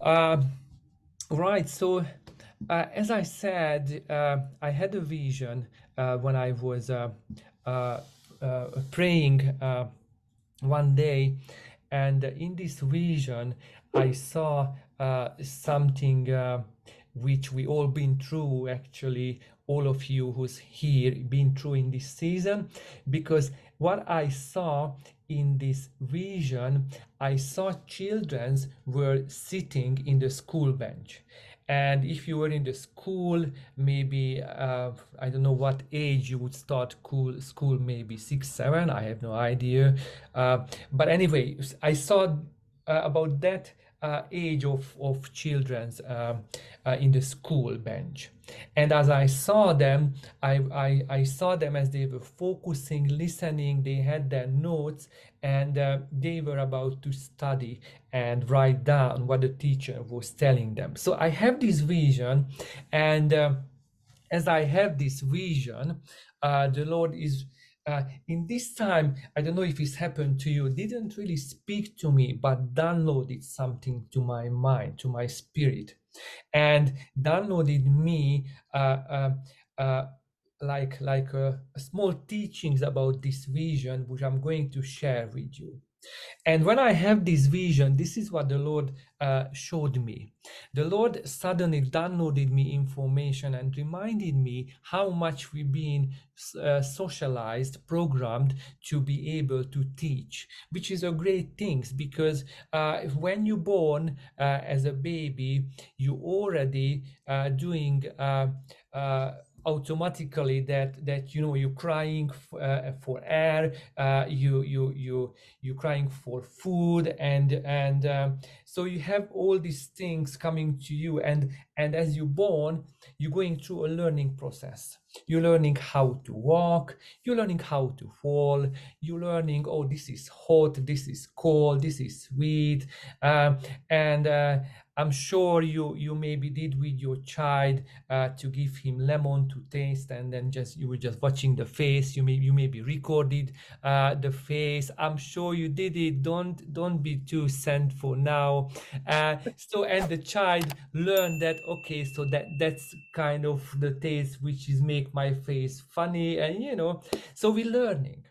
Uh, right. So, uh, as I said, uh, I had a vision uh, when I was uh, uh, praying one day, and in this vision, I saw something which we all been through. Actually, all of you who's here been through in this season, because what I saw in this vision, I saw childrens were sitting in the school bench. And if you were in the school, maybe uh, I don't know what age you would start school, school maybe six, seven, I have no idea. Uh, but anyway, I saw uh, about that uh, age of, of children's um, uh, in the school bench. And as I saw them, I, I, I saw them as they were focusing, listening, they had their notes, and uh, they were about to study and write down what the teacher was telling them. So I have this vision, and uh, as I have this vision, uh, the Lord is uh, in this time, I don't know if it's happened to you, didn't really speak to me, but downloaded something to my mind, to my spirit, and downloaded me uh, uh, uh, like like uh, small teachings about this vision, which I'm going to share with you. And when I have this vision, this is what the Lord uh, showed me. The Lord suddenly downloaded me information and reminded me how much we've been uh, socialized, programmed to be able to teach, which is a great thing because uh, when you're born uh, as a baby, you already uh, doing uh, automatically that that you know you're crying uh, for air uh, you you you you're crying for food and and um, so you have all these things coming to you. And and as you're born you're going through a learning process. You're learning how to walk. You're learning how to fall. You're learning oh this is hot. This is cold. This is sweet. Um, and uh, I'm sure you you maybe did with your child uh, to give him lemon to taste, and then just you were just watching the face. You may you maybe recorded uh, the face. I'm sure you did it. Don't don't be too sent for now. Uh, so and the child learned that okay, so that that's kind of the taste which is make my face funny, and you know, so we're learning.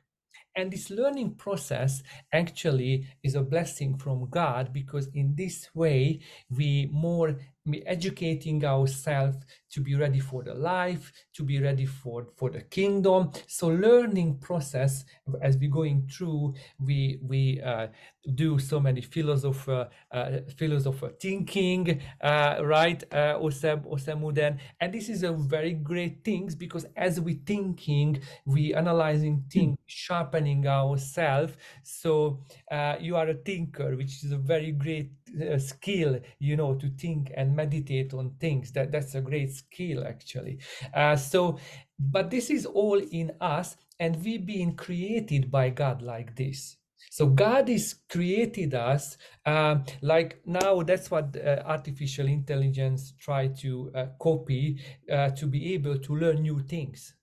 And this learning process actually is a blessing from God because in this way we more educating ourselves to be ready for the life, to be ready for, for the kingdom. So learning process as we going through, we we uh, do so many philosopher uh, philosopher thinking, uh, right? Uh, Osem Osemuden, and this is a very great things because as we thinking, we analyzing things, sharpening ourselves. So uh, you are a thinker, which is a very great uh, skill, you know, to think and meditate on things. That that's a great skill actually. Uh, so, but this is all in us, and we being created by God like this. So God is created us um, like now. That's what uh, artificial intelligence try to uh, copy uh, to be able to learn new things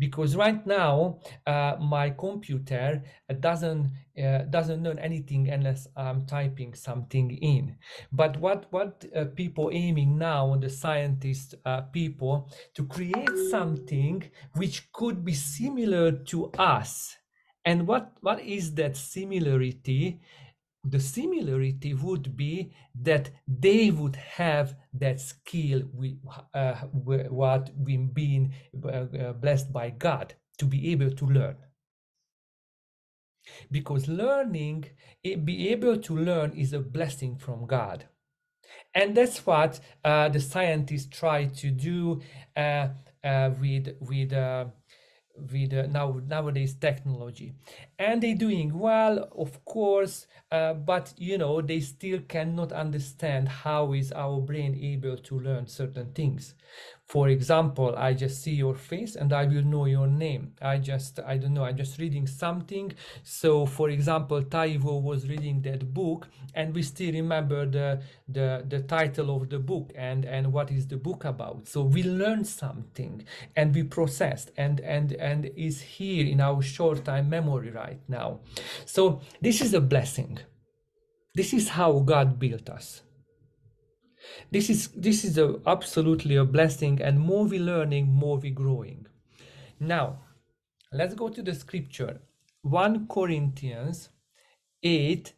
because right now uh, my computer doesn't uh, doesn't learn anything unless I'm typing something in. But what what uh, people aiming now, the scientists uh, people, to create something which could be similar to us. And what what is that similarity? The similarity would be that they would have that skill we, uh, what we've been uh, uh, blessed by God to be able to learn. Because learning, eh, be able to learn is a blessing from God. And that's what uh, the scientists try to do uh, uh, with, with with uh, now nowadays technology. And they're doing well of course uh, but you know they still cannot understand how is our brain able to learn certain things for example i just see your face and i will know your name. I just i don't know i'm just reading something. So for example taivo was reading that book and we still remember the the the title of the book and and what is the book about. So we learn something and we processed and and and is here in our short time memory right now. So this is a blessing. This is how god built us This is this is a, absolutely a blessing, and more we learning, more we growing. Now, let's go to the scripture. 1 Corinthians 8,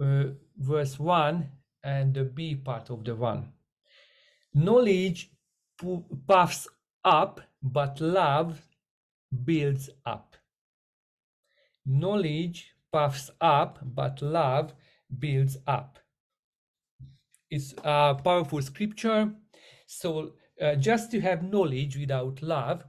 uh, verse 1, and the B part of the 1. Knowledge puffs up, but love builds up. Knowledge puffs up, but love builds up. It's a powerful scripture. So uh, just to have knowledge without love,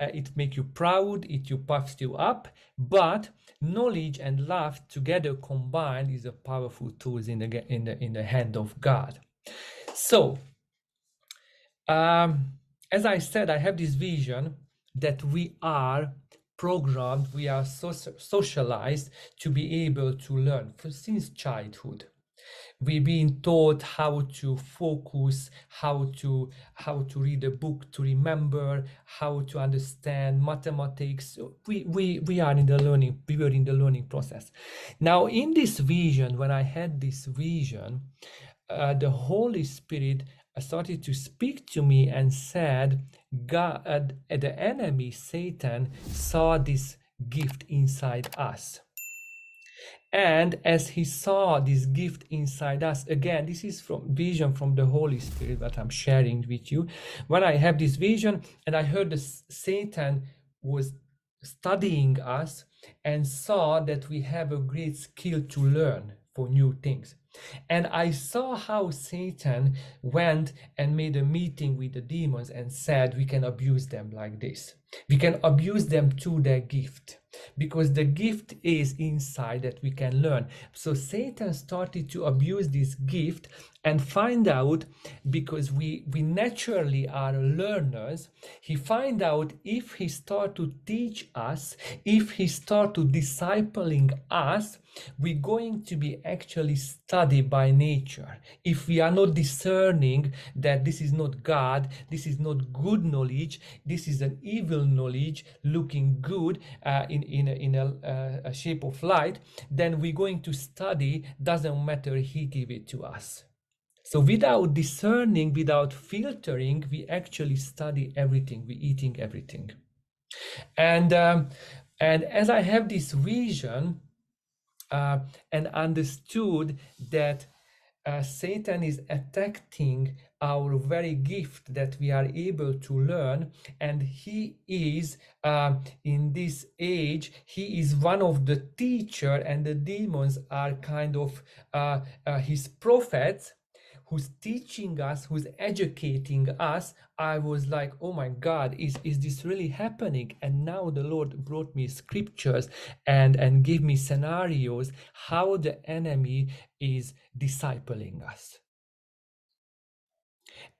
uh, it make you proud, it you puffs you up. But knowledge and love together combined is a powerful tool in the in the in the hand of God. So, um, as I said, I have this vision that we are programmed, we are so socialized to be able to learn since childhood we've been taught how to focus how to how to read a book to remember how to understand mathematics. We we we are in the learning we were in the learning process. Now in this vision when i had this vision uh, the holy spirit started to speak to me and said god uh, the enemy satan saw this gift inside us and as he saw this gift inside us again this is from vision from the holy spirit that i'm sharing with you. When i have this vision and i heard the satan was studying us and saw that we have a great skill to learn for new things. And I saw how Satan went and made a meeting with the demons and said, We can abuse them like this. We can abuse them to their gift because the gift is inside that we can learn. So Satan started to abuse this gift and find out because we we naturally are learners. He find out if he start to teach us, if he start to discipling us, we're going to be actually studied by nature. If we are not discerning that this is not God, this is not good knowledge, this is an evil knowledge looking good uh, in, in, a, in a, uh, a shape of light, then we're going to study, doesn't matter, He give it to us. So without discerning, without filtering, we actually study everything, we eating everything. And um, and as I have this vision, uh, and understood that uh, Satan is attacking our very gift that we are able to learn and he is uh, in this age he is one of the teacher and the demons are kind of uh, uh, his prophets who's teaching us, who's educating us, I was like, oh my God, is, is this really happening? And now the Lord brought me scriptures and, and gave me scenarios how the enemy is discipling us.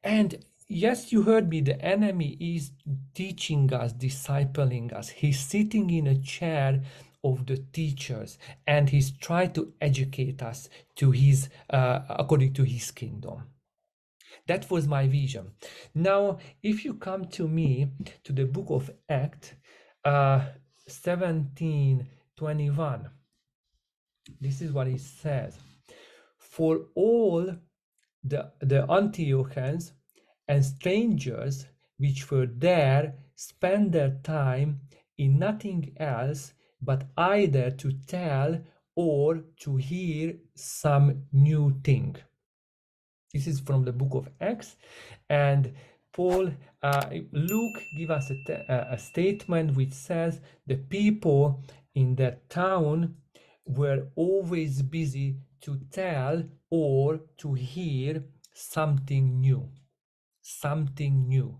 And yes, you heard me, the enemy is teaching us, discipling us. He's sitting in a chair of the teachers and he's trying to educate us to his uh, according to his kingdom. That was my vision. Now if you come to me to the book of act uh 17 21 this is what he says. For all the the antiochians and strangers which were there spent their time in nothing else but either to tell or to hear some new thing. This is from the book of Acts, and Paul, uh, Luke give us a statement which says the people in that town were always busy to tell or to hear something new, something new.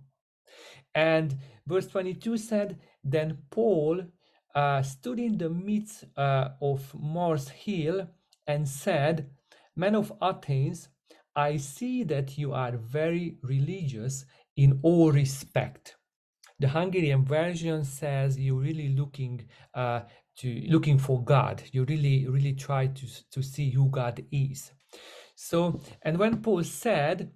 And verse 22 said, Then Paul uh, stood in the midst uh, of Mars Hill and said, Men of Athens, I see that you are very religious in all respect. The Hungarian version says you're really looking uh, to looking for God. You really, really try to, to see who God is. So, and when Paul said,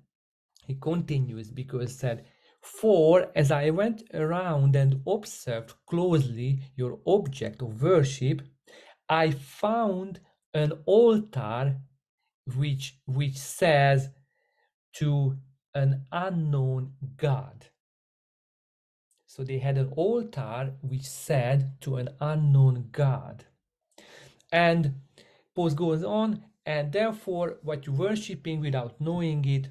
he continues because said, for as I went around and observed closely your object of worship, I found an altar which which says to an unknown God. So they had an altar which said to an unknown God. And Paul goes on, and therefore, what you're worshipping without knowing it,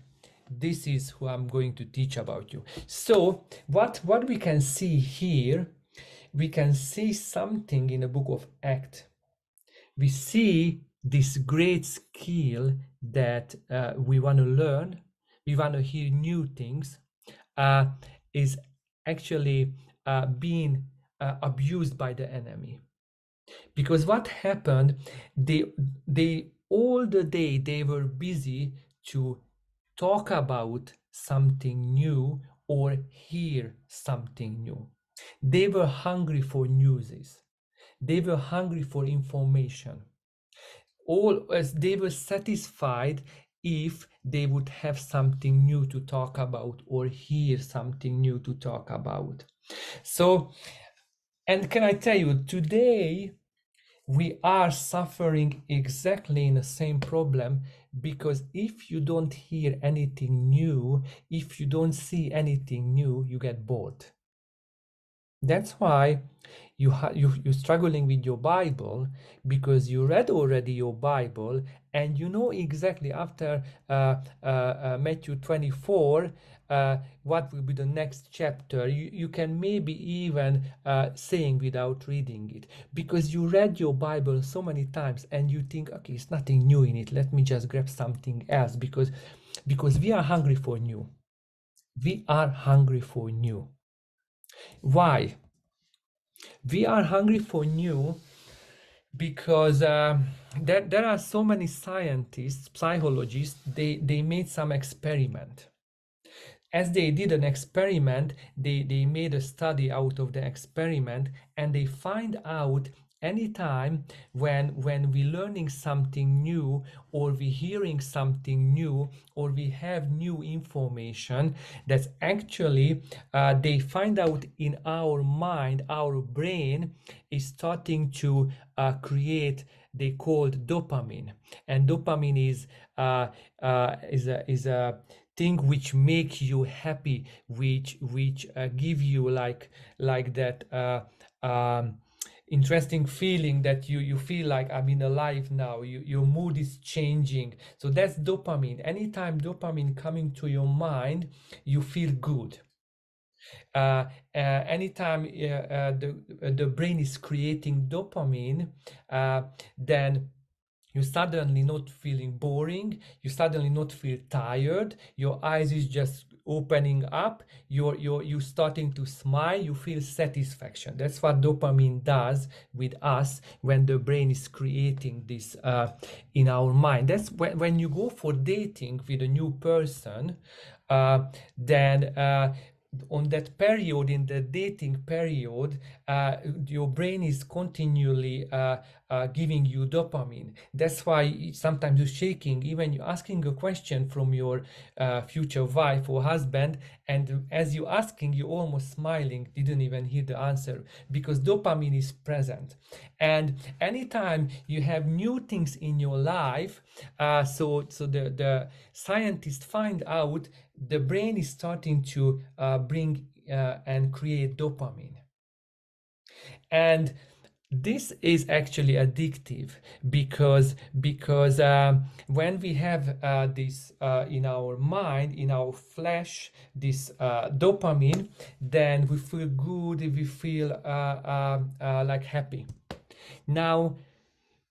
this is who I'm going to teach about you. So, what, what we can see here, we can see something in the book of Acts. We see this great skill that uh, we want to learn, we want to hear new things, uh, is actually uh, being uh, abused by the enemy. Because what happened, they they all the day they were busy to talk about something new or hear something new. They were hungry for newses. They were hungry for information. All as they were satisfied if they would have something new to talk about or hear something new to talk about. So, and can I tell you, today we are suffering exactly in the same problem because if you don't hear anything new, if you don't see anything new, you get bored. That's why you ha- you you're struggling with your Bible because you read already your Bible and you know exactly after uh, uh, uh, Matthew 24 uh, what will be the next chapter. You, you can maybe even uh, saying without reading it because you read your Bible so many times and you think, okay, it's nothing new in it. Let me just grab something else because because we are hungry for new. We are hungry for new. Why? We are hungry for new because um, there, there are so many scientists, psychologists, they, they made some experiment as they did an experiment, they, they made a study out of the experiment and they find out anytime when when we learning something new or we're hearing something new or we have new information that's actually uh, they find out in our mind our brain is starting to uh, create they called dopamine. And dopamine is uh, uh, is a is a thing which make you happy which which uh, give you like like that uh, um, interesting feeling that you you feel like i'm in alive now. You, your mood is changing. So that's dopamine. Anytime dopamine coming to your mind you feel good. Uh, uh, anytime uh, uh the, the brain is creating dopamine uh, then you suddenly not feeling boring you suddenly not feel tired your eyes is just opening up you're you're you're starting to smile you feel satisfaction. That's what dopamine does with us when the brain is creating this uh, in our mind. That's when, when you go for dating with a new person uh, then uh, on that period in the dating period uh, your brain is continually uh, uh, giving you dopamine. That's why sometimes you're shaking even you're asking a question from your uh, future wife or husband and as you're asking you're almost smiling didn't even hear the answer because dopamine is present. And anytime you have new things in your life uh, so so the the scientists find out the brain is starting to uh, bring uh, and create dopamine. And this is actually addictive because because uh, when we have uh, this uh, in our mind in our flesh this uh, dopamine then we feel good we feel uh, uh, like happy now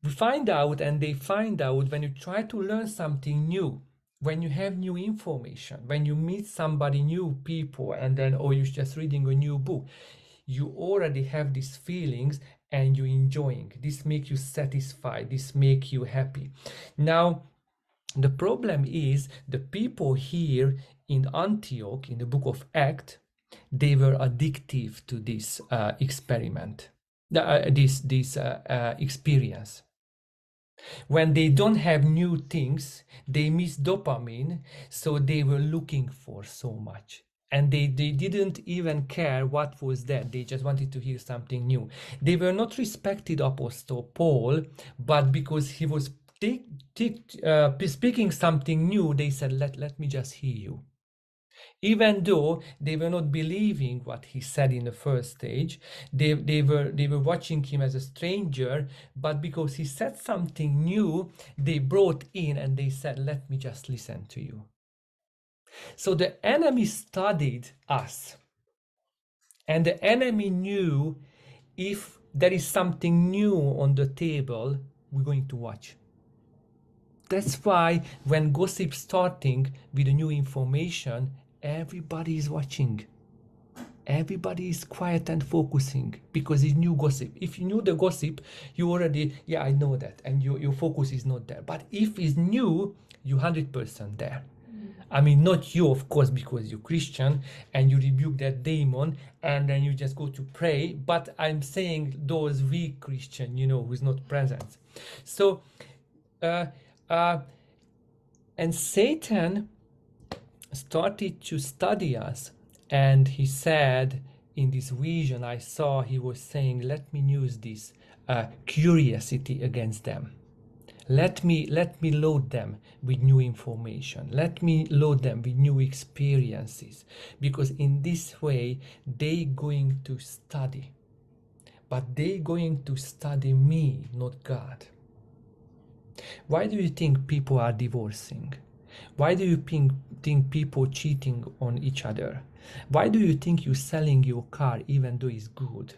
we find out and they find out when you try to learn something new when you have new information, when you meet somebody new people and then or you're just reading a new book, you already have these feelings and you're enjoying. This make you satisfied. This make you happy. Now, the problem is the people here in Antioch in the book of Act, they were addictive to this uh, experiment, uh, this this uh, uh experience. When they don't have new things, they miss dopamine, so they were looking for so much. And they, they didn't even care what was that. They just wanted to hear something new. They were not respected Apostle Paul, but because he was uh, speaking something new, they said, let, let me just hear you. Even though they were not believing what he said in the first stage, they, they, were, they were watching him as a stranger, but because he said something new, they brought in and they said, let me just listen to you. So the enemy studied us, and the enemy knew if there is something new on the table, we're going to watch. That's why when gossip starting with new information, everybody is watching. Everybody is quiet and focusing because it's new gossip. If you knew the gossip, you already, yeah, I know that, and your, your focus is not there. But if it's new, you 100% there. I mean, not you, of course, because you're Christian and you rebuke that demon and then you just go to pray. But I'm saying those weak Christian, you know, who's not present. So, uh, uh, and Satan started to study us, and he said, in this vision I saw, he was saying, "Let me use this uh, curiosity against them." let me let me load them with new information. Let me load them with new experiences. Because in this way they going to study. But they going to study me not god. Why do you think people are divorcing? Why do you think, think people cheating on each other why do you think you're selling your car even though it's good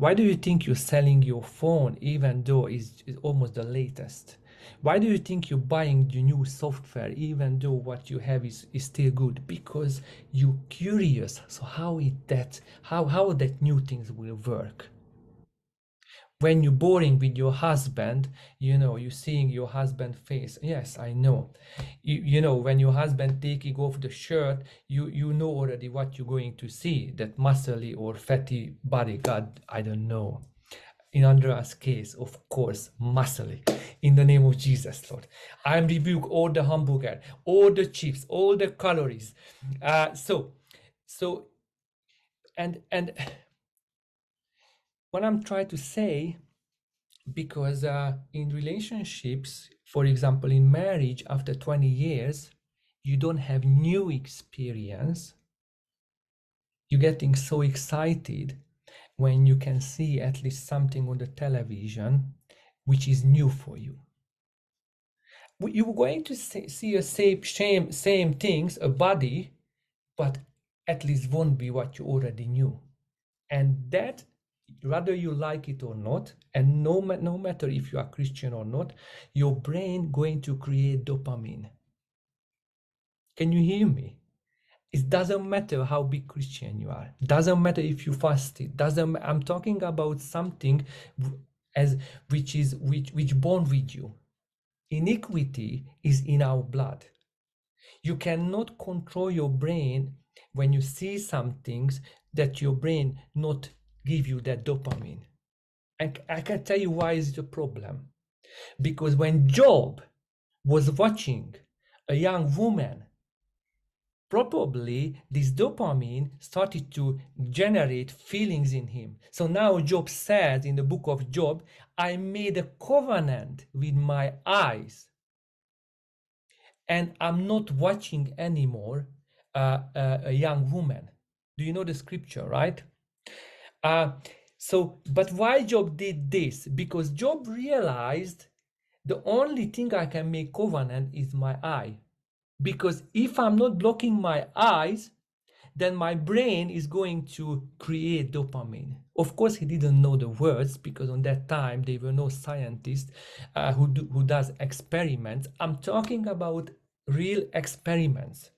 why do you think you're selling your phone even though it's, it's almost the latest? Why do you think you're buying the new software even though what you have is, is still good? Because you're curious. So how is that how how that new things will work? When you're boring with your husband you know you're seeing your husband face. Yes i know. You, you know when your husband taking off the shirt you you know already what you're going to see that muscly or fatty body god i don't know. In andrea's case of course muscly. In the name of jesus lord. I rebuke all the hamburger all the chips all the calories. Uh so so and and what I'm trying to say, because uh, in relationships, for example, in marriage, after 20 years, you don't have new experience. You're getting so excited when you can see at least something on the television which is new for you. You're going to see the same, same, same things, a body, but at least won't be what you already knew. And that whether you like it or not and no, no matter if you are christian or not your brain going to create dopamine. Can you hear me? It doesn't matter how big christian you are. Doesn't matter if you fasted. Doesn't i'm talking about something as which is which which born with you. Iniquity is in our blood. You cannot control your brain when you see some things that your brain not give you that dopamine. And I can tell you why is a problem. Because when Job was watching a young woman, probably this dopamine started to generate feelings in him. So now Job says in the book of Job, I made a covenant with my eyes. And I'm not watching anymore uh, uh, a young woman. Do you know the scripture, right? Uh, so, but why Job did this? Because Job realized the only thing I can make covenant is my eye. Because if I'm not blocking my eyes, then my brain is going to create dopamine. Of course, he didn't know the words because on that time there were no scientists uh, who do, who does experiments. I'm talking about real experiments.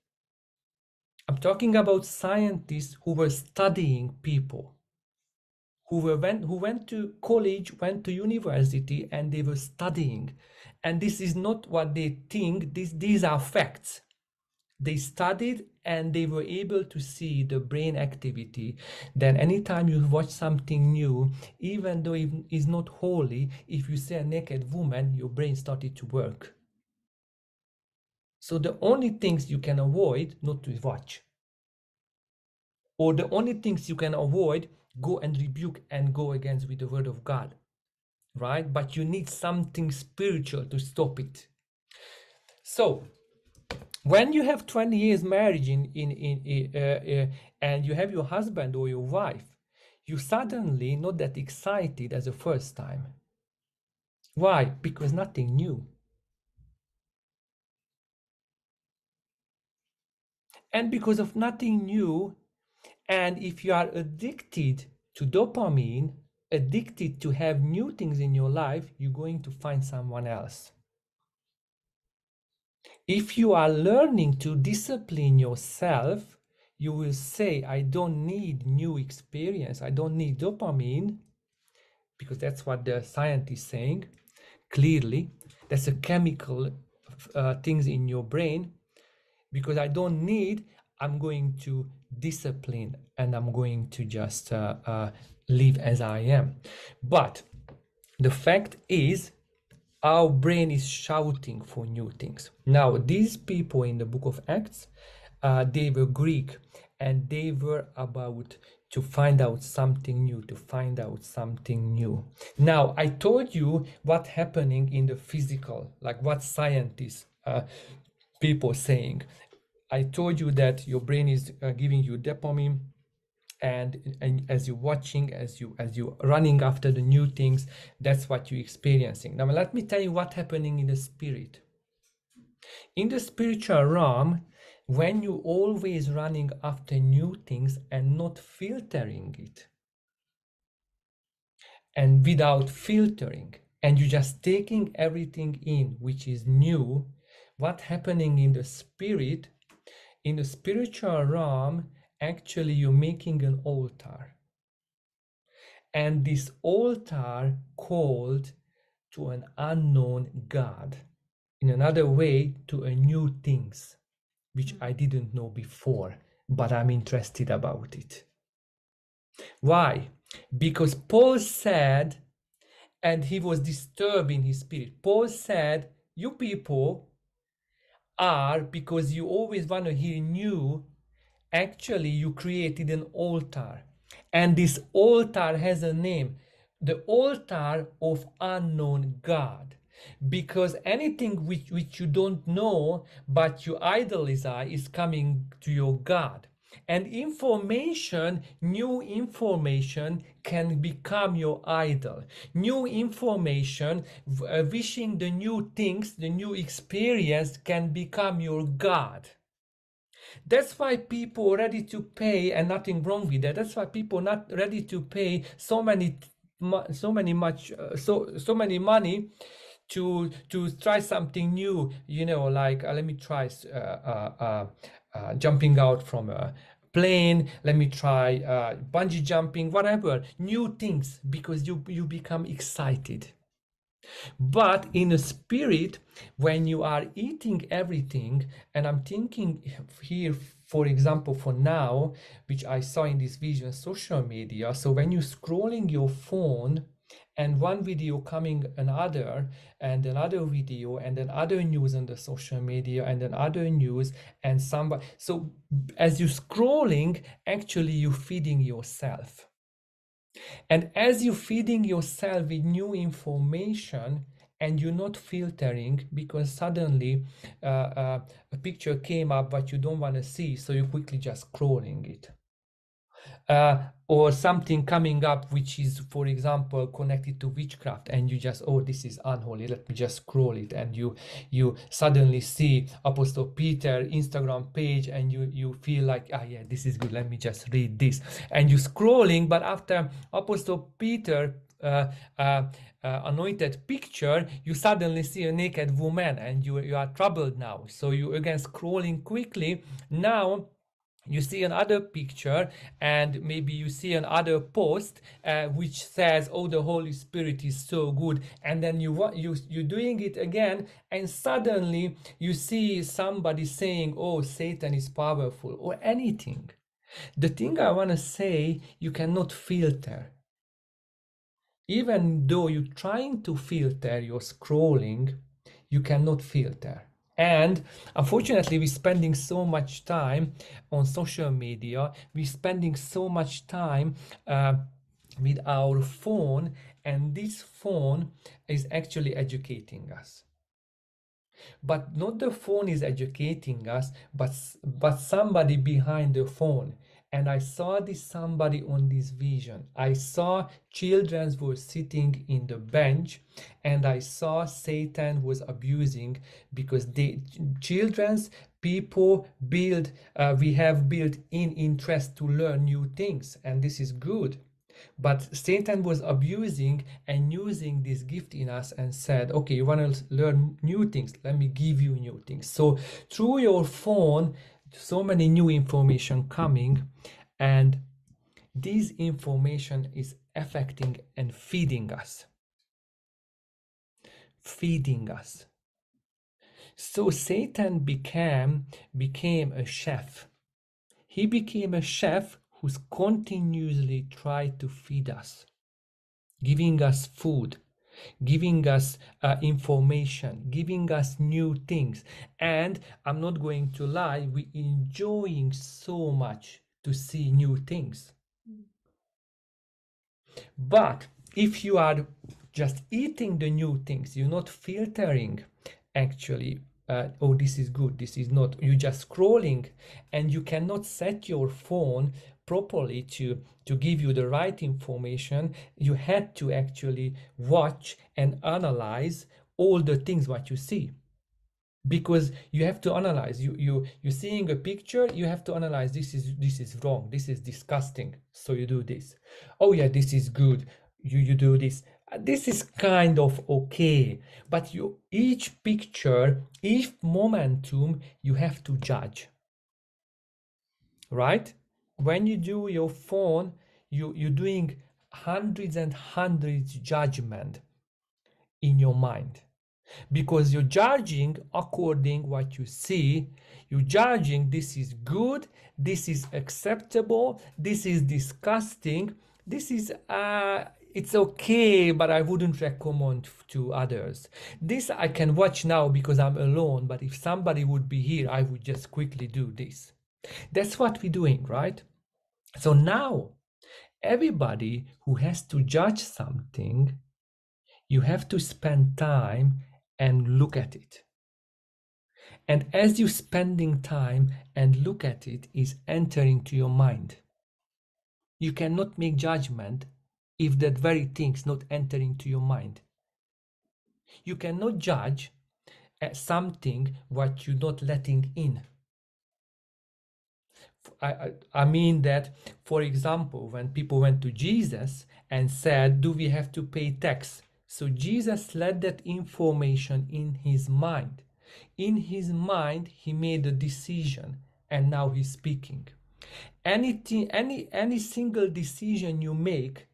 I'm talking about scientists who were studying people who were went who went to college, went to university, and they were studying. And this is not what they think. These these are facts. They studied and they were able to see the brain activity. Then anytime you watch something new, even though it is not holy, if you see a naked woman, your brain started to work. So the only things you can avoid not to watch, or the only things you can avoid go and rebuke and go against with the word of God. right? But you need something spiritual to stop it. So, when you have 20 years marriage in, in, in uh, uh, and you have your husband or your wife, you suddenly not that excited as the first time. Why? Because nothing new. And because of nothing new, and if you are addicted to dopamine, addicted to have new things in your life, you're going to find someone else. If you are learning to discipline yourself, you will say, I don't need new experience. I don't need dopamine because that's what the science is saying clearly. That's a chemical uh, things in your brain because I don't need, I'm going to discipline and I'm going to just uh, uh, live as I am. But the fact is, our brain is shouting for new things. Now, these people in the book of Acts, uh, they were Greek and they were about to find out something new, to find out something new. Now, I told you what happening in the physical, like what scientists, uh, people saying. I told you that your brain is uh, giving you dopamine, and, and as you're watching as you as you running after the new things that's what you're experiencing. Now let me tell you what's happening in the spirit. In the spiritual realm when you always running after new things and not filtering it and without filtering and you just taking everything in which is new what happening in the spirit in the spiritual realm actually you're making an altar. And this altar called to an unknown God. In another way, to a new things, which I didn't know before, but I'm interested about it. Why? Because Paul said, and he was disturbed in his spirit. Paul said, You people are, because you always want to hear new, actually you created an altar. And this altar has a name the altar of unknown god. Because anything which, which you don't know but you idolize is coming to your god and information new information can become your idol new information uh, wishing the new things the new experience can become your god that's why people are ready to pay, and nothing wrong with that. That's why people are not ready to pay so many, so many much, uh, so so many money to to try something new. You know, like uh, let me try uh, uh, uh, uh jumping out from a plane. Let me try bungee jumping, whatever new things, because you you become excited but in a spirit, when you are eating everything, and I'm thinking here, for example, for now, which I saw in this vision, social media. So when you're scrolling your phone, and one video coming another and another video and then other news on the social media and then other news and somebody so as you're scrolling actually you're feeding yourself. And as you're feeding yourself with new information and you're not filtering because suddenly uh, uh, a picture came up but you don't want to see, so you're quickly just scrolling it uh, or something coming up which is for example connected to witchcraft and you just oh this is unholy let me just scroll it and you you suddenly see apostle peter instagram page and you you feel like ah yeah this is good let me just read this and you scrolling but after apostle peter uh, uh, uh, anointed picture, you suddenly see a naked woman and you, you are troubled now. So you again scrolling quickly. Now you see another picture and maybe you see another post uh, which says oh the holy spirit is so good. And then you you you're doing it again and suddenly you see somebody saying oh satan is powerful or anything. The thing i want to say you cannot filter. Even though you're trying to filter your scrolling you cannot filter and unfortunately, we're spending so much time on social media, we're spending so much time uh, with our phone, and this phone is actually educating us. But not the phone is educating us but but somebody behind the phone and i saw this somebody on this vision i saw children were sitting in the bench and i saw satan was abusing because the children's people build uh, we have built in interest to learn new things and this is good but Satan was abusing and using this gift in us and said, okay, you want to learn new things. Let me give you new things. So through your phone, so many new information coming and this information is affecting and feeding us. Feeding us. So Satan became became a chef. He became a chef who's continuously tried to feed us, giving us food, giving us uh, information, giving us new things. And I'm not going to lie, we enjoying so much to see new things. But if you are just eating the new things, you're not filtering actually uh, oh this is good this is not you just scrolling and you cannot set your phone properly to to give you the right information you had to actually watch and analyze all the things what you see. Because you have to analyze you you you're seeing a picture you have to analyze this is this is wrong this is disgusting so you do this. Oh yeah this is good you you do this. This is kind of okay but you each picture each momentum you have to judge. Right when you do your phone you you're doing hundreds and hundreds judgment in your mind. Because you're judging according what you see. You're judging this is good this is acceptable this is disgusting this is uh it's okay but i wouldn't recommend to others. This i can watch now because i'm alone but if somebody would be here i would just quickly do this. That's what we're doing right so now everybody who has to judge something you have to spend time and look at it and as you spending time and look at it is entering to your mind you cannot make judgment if that very thing's not entering to your mind. You cannot judge something what you're not letting in. I, I, mean that, for example, when people went to Jesus and said, Do we have to pay tax? So Jesus let that information in his mind. In his mind, he made a decision and now he's speaking. Anything, any, any single decision you make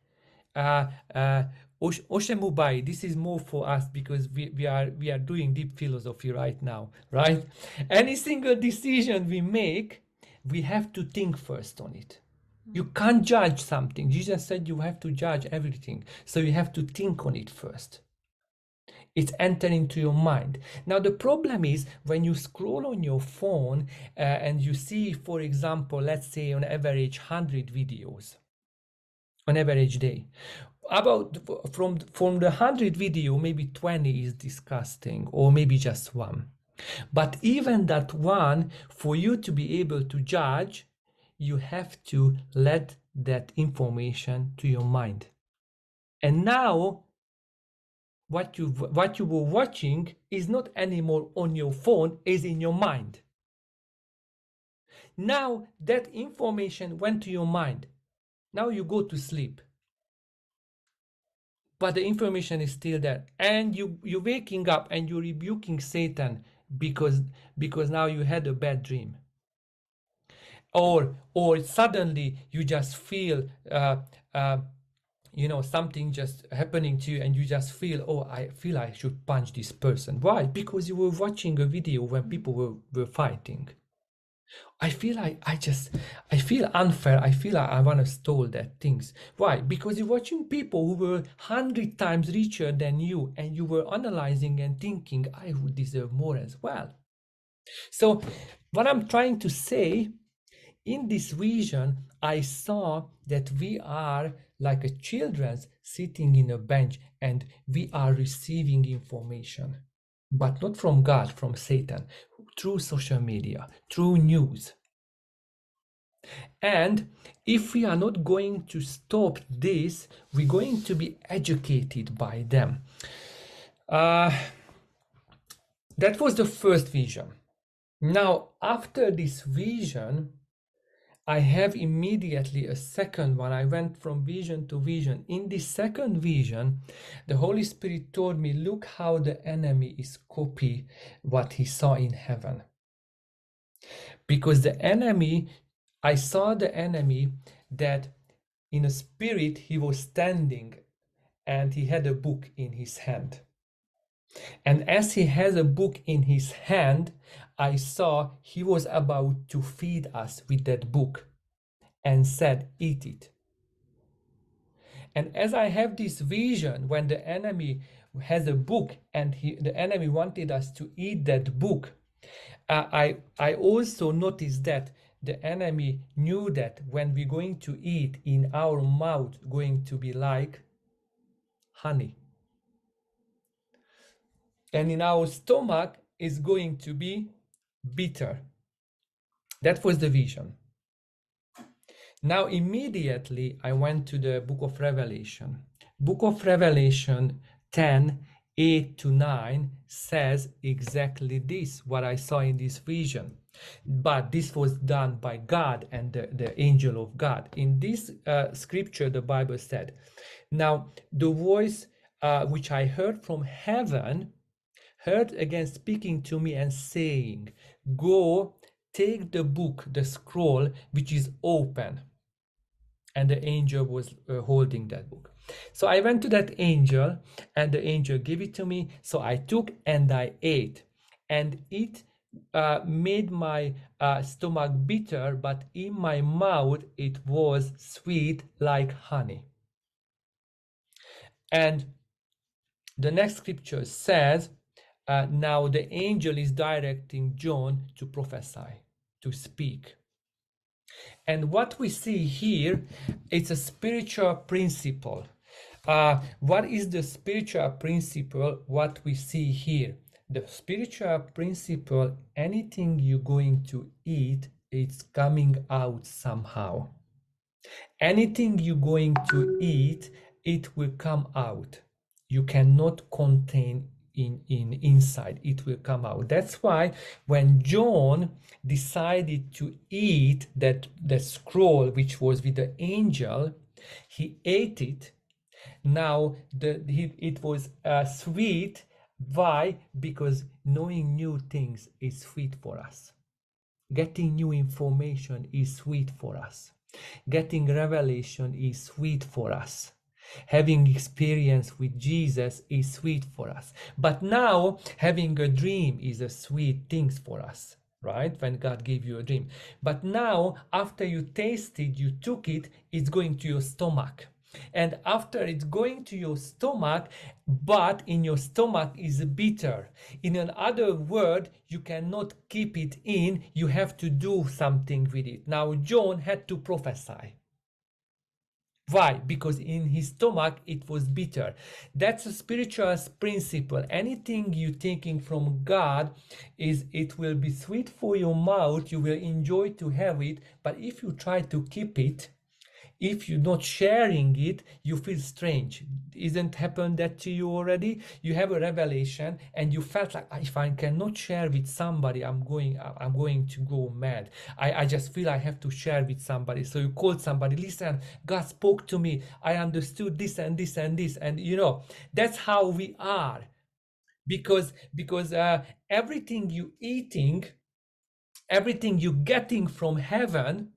uh, uh, Oshemubai, this is more for us because we, we are we are doing deep philosophy right now, right? Any single decision we make, we have to think first on it. You can't judge something. Jesus said you have to judge everything. So you have to think on it first. It's entering to your mind. Now, the problem is when you scroll on your phone uh, and you see, for example, let's say on average 100 videos, on average day about from from the 100 video maybe 20 is disgusting or maybe just one but even that one for you to be able to judge you have to let that information to your mind and now what you what you were watching is not anymore on your phone is in your mind now that information went to your mind now you go to sleep. But the information is still there. And you, you're waking up and you're rebuking Satan because because now you had a bad dream. Or or suddenly you just feel uh, uh, you know something just happening to you and you just feel oh i feel i should punch this person. Why? Because you were watching a video when people were, were fighting I feel like I just I feel unfair. I feel like I want to stole that things. Why? Because you're watching people who were hundred times richer than you, and you were analyzing and thinking, I would deserve more as well. So, what I'm trying to say in this vision, I saw that we are like a children sitting in a bench and we are receiving information, but not from God, from Satan, through social media, through news. And if we are not going to stop this, we're going to be educated by them. Uh, that was the first vision. Now, after this vision, I have immediately a second one. I went from vision to vision. In this second vision, the Holy Spirit told me, look how the enemy is copy what he saw in heaven. Because the enemy I saw the enemy that in a spirit he was standing and he had a book in his hand. And as he has a book in his hand, I saw he was about to feed us with that book and said, Eat it. And as I have this vision, when the enemy has a book and he, the enemy wanted us to eat that book, uh, I, I also noticed that the enemy knew that when we're going to eat in our mouth going to be like honey and in our stomach is going to be bitter. That was the vision. Now immediately i went to the book of revelation. Book of revelation 10 8 to 9 says exactly this what i saw in this vision. But this was done by God and the, the angel of God. In this uh, scripture, the Bible said, Now the voice uh, which I heard from heaven heard again speaking to me and saying, Go take the book, the scroll which is open. And the angel was uh, holding that book. So I went to that angel, and the angel gave it to me. So I took and I ate, and it uh, made my uh, stomach bitter, but in my mouth it was sweet like honey. And the next scripture says, uh, now the angel is directing John to prophesy, to speak. And what we see here, it's a spiritual principle. Uh, what is the spiritual principle? What we see here? the spiritual principle anything you're going to eat it's coming out somehow anything you're going to eat it will come out you cannot contain in in inside it will come out that's why when john decided to eat that the scroll which was with the angel he ate it now the he, it was uh, sweet why? Because knowing new things is sweet for us. Getting new information is sweet for us. Getting revelation is sweet for us. Having experience with Jesus is sweet for us. But now having a dream is a sweet thing for us, right? When God gave you a dream. But now after you tasted, you took it, it's going to your stomach and after it's going to your stomach but in your stomach is bitter in another word you cannot keep it in you have to do something with it now john had to prophesy why? Because in his stomach it was bitter. That's a spiritual principle. Anything you taking from god is it will be sweet for your mouth. You will enjoy to have it. But if you try to keep it if you're not sharing it you feel strange. Isn't happened that to you already? You have a revelation and you felt like if i cannot share with somebody i'm going i'm going to go mad. I, I just feel i have to share with somebody. So you called somebody listen god spoke to me. I understood this and this and this. And you know that's how we are. Because because uh, everything you eating everything you getting from heaven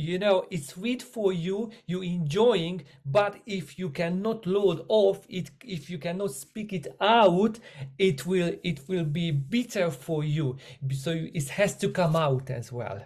you know it's sweet for you you enjoying but if you cannot load off it if you cannot speak it out it will it will be bitter for you. So it has to come out as well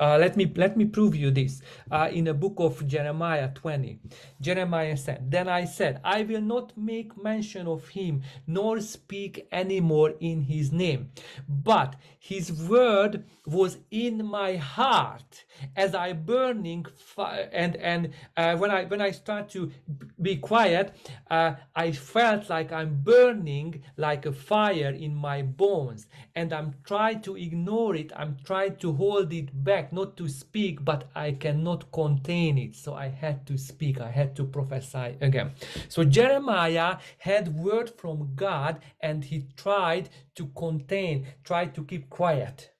Uh, let me let me prove you this uh, in the book of Jeremiah 20. Jeremiah said, "Then I said, I will not make mention of him, nor speak anymore in his name, but his word was in my heart as I burning fire. And and uh, when I when I start to be quiet, uh, I felt like I'm burning like a fire in my bones, and I'm trying to ignore it. I'm trying to hold it back." not to speak, but I cannot contain it. So I had to speak, I had to prophesy again. So Jeremiah had word from God and he tried to contain, tried to keep quiet.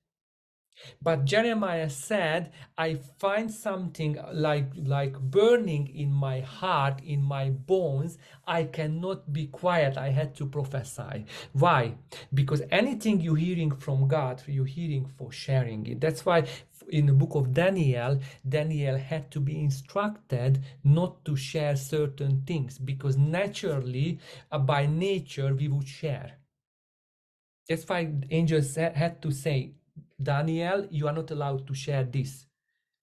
But Jeremiah said, I find something like, like burning in my heart, in my bones. I cannot be quiet. I had to prophesy. Why? Because anything you're hearing from God, you're hearing for sharing it. That's why in the book of Daniel, Daniel had to be instructed not to share certain things because naturally, uh, by nature, we would share. That's why angels had to say, Daniel, you are not allowed to share this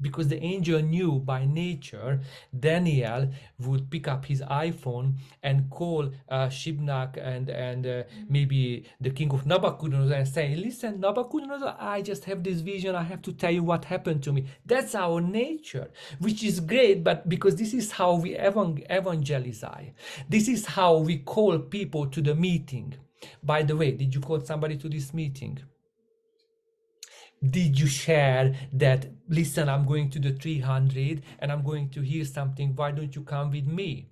because the angel knew by nature Daniel would pick up his iPhone and call uh, Shibnak and and uh, maybe the king of Nabucodonosor and say, "Listen, Nabucodonosor, I just have this vision. I have to tell you what happened to me." That's our nature, which is great, but because this is how we evangelize, this is how we call people to the meeting. By the way, did you call somebody to this meeting? Did you share that listen i'm going to the 300 and i'm going to hear something. Why don't you come with me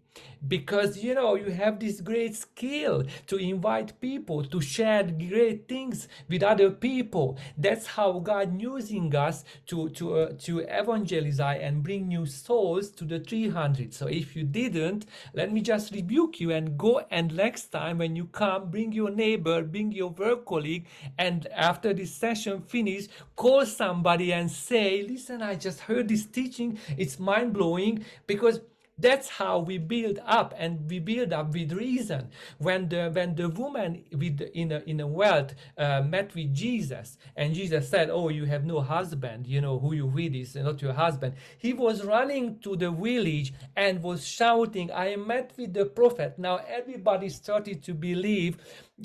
because you know you have this great skill to invite people to share great things with other people. That's how god using us to to uh, to evangelize and bring new souls to the 300 so if you didn't let me just rebuke you and go and next time when you come bring your neighbor bring your work colleague and after this session finish call somebody and say listen i just heard this teaching. It's mind-blowing. Because that's how we build up and we build up with reason. When the when the woman with in a, in a wealth uh, met with jesus and jesus said oh you have no husband. You know who you with is not your husband. He was running to the village and was shouting i met with the prophet. Now everybody started to believe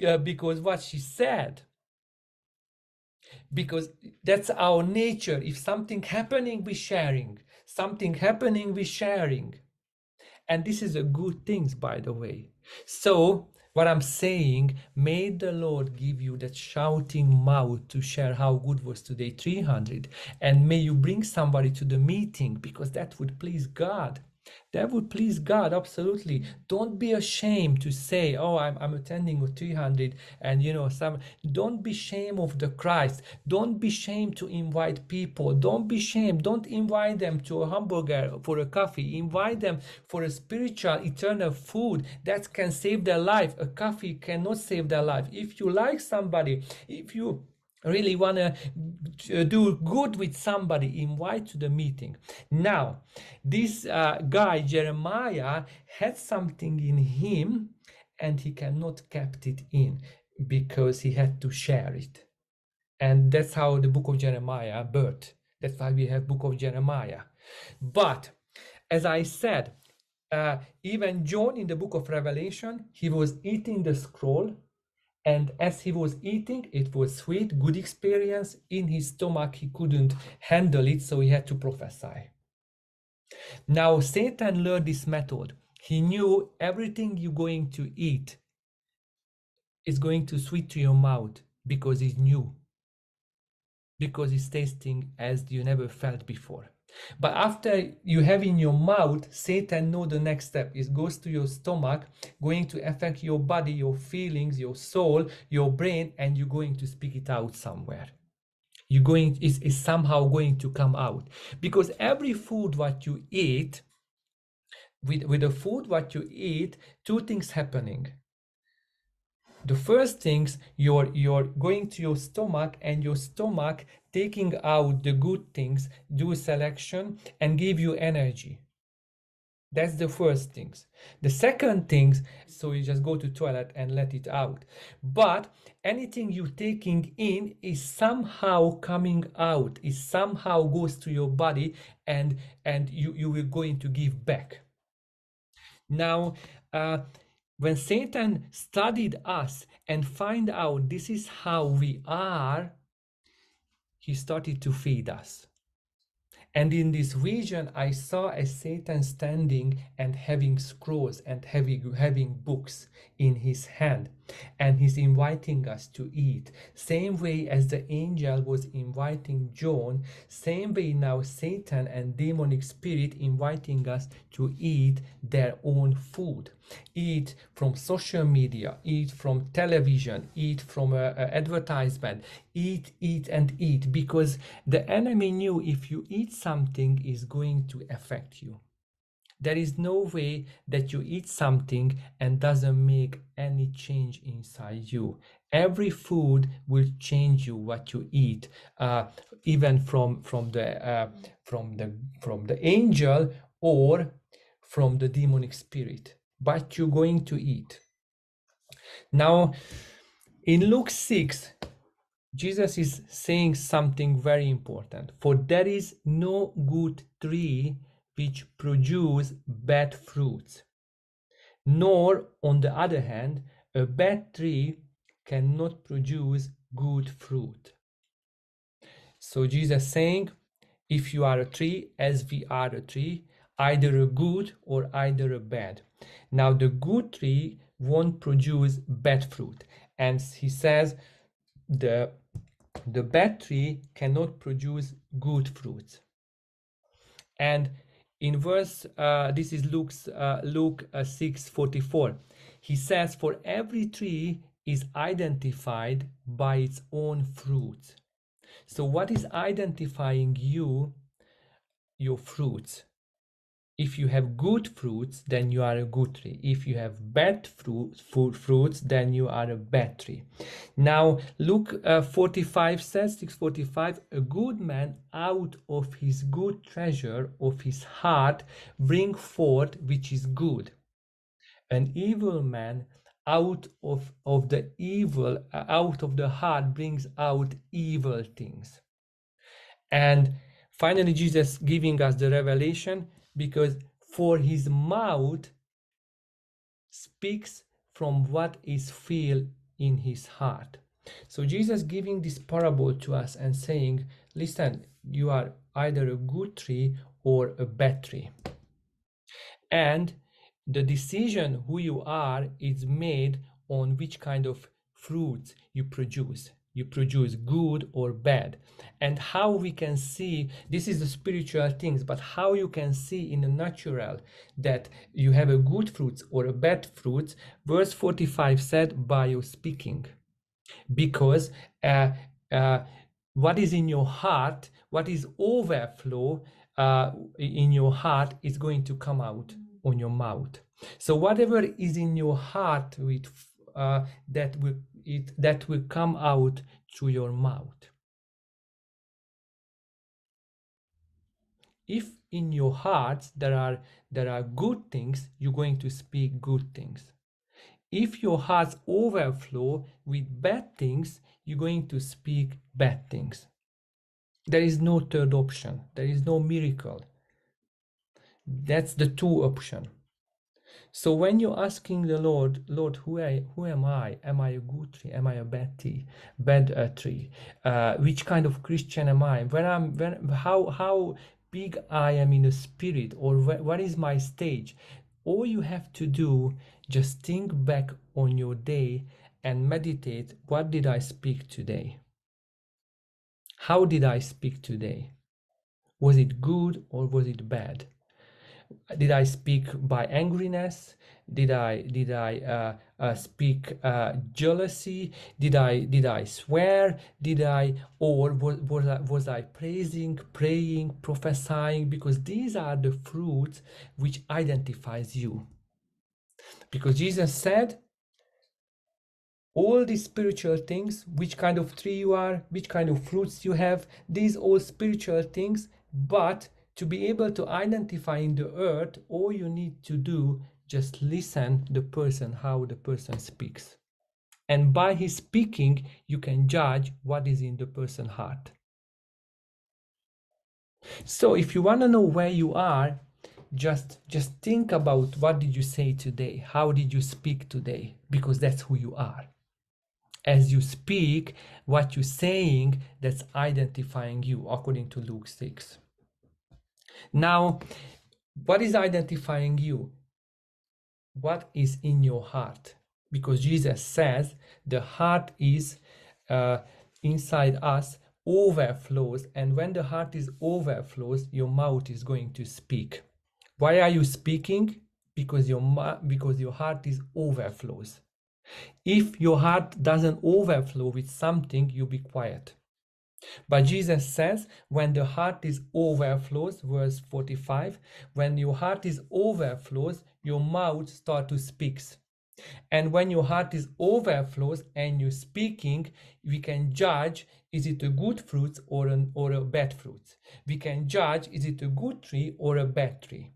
uh, because what she said. Because that's our nature. If something happening we sharing. Something happening we sharing and this is a good thing, by the way. So, what I'm saying, may the Lord give you that shouting mouth to share how good was today 300. And may you bring somebody to the meeting because that would please God that would please God absolutely. Don't be ashamed to say oh I'm, I'm attending with 300 and you know some don't be shame of the Christ. Don't be shame to invite people. Don't be shame. Don't invite them to a hamburger for a coffee. Invite them for a spiritual eternal food that can save their life. A coffee cannot save their life. If you like somebody if you really want to uh, do good with somebody invite to the meeting. Now this uh, guy jeremiah had something in him and he cannot kept it in because he had to share it. And that's how the book of jeremiah birth that's why we have book of jeremiah. But as i said uh, even john in the book of revelation he was eating the scroll and as he was eating, it was sweet, good experience. In his stomach, he couldn't handle it, so he had to prophesy. Now, Satan learned this method. He knew everything you're going to eat is going to sweet to your mouth because it's new, because it's tasting as you never felt before. But after you have in your mouth, Satan know the next step. It goes to your stomach, going to affect your body, your feelings, your soul, your brain, and you're going to speak it out somewhere. You're going is, is somehow going to come out. Because every food what you eat, with, with the food what you eat, two things happening the first things you're you're going to your stomach and your stomach taking out the good things do selection and give you energy That's the first things. The second things, so you just go to toilet and let it out. But anything you're taking in is somehow coming out, is somehow goes to your body and and you, you will going to give back. Now uh, when Satan studied us and find out this is how we are, he started to feed us. And in this vision, I saw a Satan standing and having scrolls and having, having books in his hand. And he's inviting us to eat. Same way as the angel was inviting John, same way now Satan and demonic spirit inviting us to eat their own food. Eat from social media, eat from television, eat from a, a advertisement, eat, eat, and eat because the enemy knew if you eat something is going to affect you. There is no way that you eat something and doesn't make any change inside you. Every food will change you what you eat, uh, even from from the uh, from the from the angel or from the demonic spirit. But you're going to eat. Now, in Luke six, Jesus is saying something very important. For there is no good tree which produce bad fruits, nor, on the other hand, a bad tree cannot produce good fruit. So Jesus saying, if you are a tree, as we are a tree, either a good or either a bad. Now the good tree won't produce bad fruit, and he says the the bad tree cannot produce good fruits. And in verse, uh, this is Luke's, uh, Luke uh, 6 44, he says, For every tree is identified by its own fruit. So, what is identifying you? Your fruits if you have good fruits then you are a good tree. If you have bad fruit, fruits then you are a bad tree. Now luke uh, 45 says 645 a good man out of his good treasure of his heart bring forth which is good. An evil man out of of the evil uh, out of the heart brings out evil things. And finally jesus giving us the revelation because for his mouth speaks from what is filled in his heart. So Jesus giving this parable to us and saying, listen, you are either a good tree or a bad tree. And the decision who you are is made on which kind of fruits you produce you produce good or bad. And how we can see this is the spiritual things but how you can see in the natural that you have a good fruits or a bad fruits verse 45 said by your speaking. Because uh, uh, what is in your heart what is overflow uh, in your heart is going to come out on your mouth. So whatever is in your heart with uh, that will it that will come out through your mouth. If in your heart there are there are good things, you're going to speak good things. If your hearts overflow with bad things, you're going to speak bad things. There is no third option. There is no miracle. That's the two option. So when you're asking the Lord, Lord, who I, who am I? Am I a good tree? Am I a bad tree? Bad uh, tree? Uh, which kind of Christian am I? When I'm, when, how, how big I am in the spirit, or wh- what is my stage? All you have to do, just think back on your day and meditate. What did I speak today? How did I speak today? Was it good or was it bad? Did I speak by angriness? Did I did I uh, uh, speak uh, jealousy? Did I did I swear? Did I or was, was I was I praising, praying, prophesying? Because these are the fruits which identifies you. Because Jesus said, all these spiritual things, which kind of tree you are, which kind of fruits you have, these all spiritual things, but to be able to identify in the earth all you need to do just listen the person how the person speaks. And by his speaking you can judge what is in the person's heart. So if you want to know where you are just just think about what did you say today? How did you speak today? Because that's who you are. As you speak what you're saying that's identifying you according to luke 6 now what is identifying you? What is in your heart? Because jesus says the heart is uh, inside us overflows and when the heart is overflows your mouth is going to speak. Why are you speaking? Because your because your heart is overflows. If your heart doesn't overflow with something you be quiet but jesus says when the heart is overflows verse 45 when your heart is overflows your mouth start to speaks and when your heart is overflows and you're speaking we can judge is it a good fruit or an or a bad fruit? We can judge is it a good tree or a bad tree?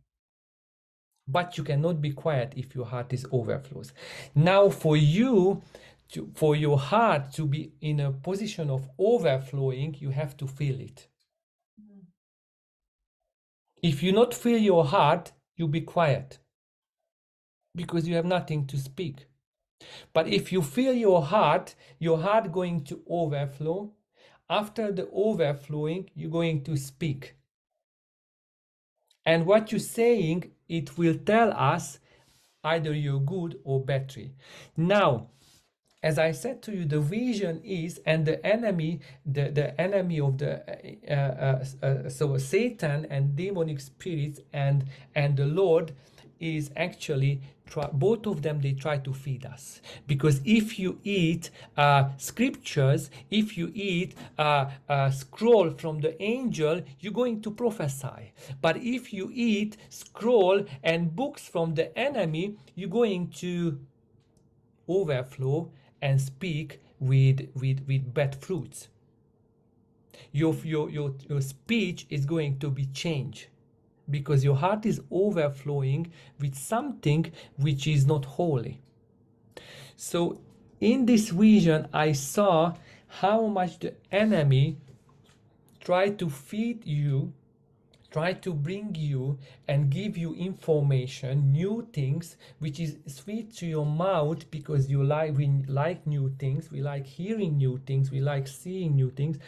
But you cannot be quiet if your heart is overflows. Now for you to, for your heart to be in a position of overflowing you have to feel it. Hmm. If you not feel your heart you be quiet because you have nothing to speak. But if you feel your heart your heart going to overflow after the overflowing you're going to speak. And what you're saying it will tell us either you're good or battery. Now as i said to you the vision is and the enemy the, the enemy of the uh, uh, uh, so satan and demonic spirits and and the lord is actually try, both of them they try to feed us. Because if you eat uh, scriptures if you eat uh, a scroll from the angel you're going to prophesy. But if you eat scroll and books from the enemy you're going to overflow and speak with with with bad fruits your your your, your speech is going to be changed because your heart is overflowing with something which is not holy. So, in this vision, I saw how much the enemy tried to feed you try to bring you and give you information new things which is sweet to your mouth because you like we like new things we like hearing new things we like seeing new things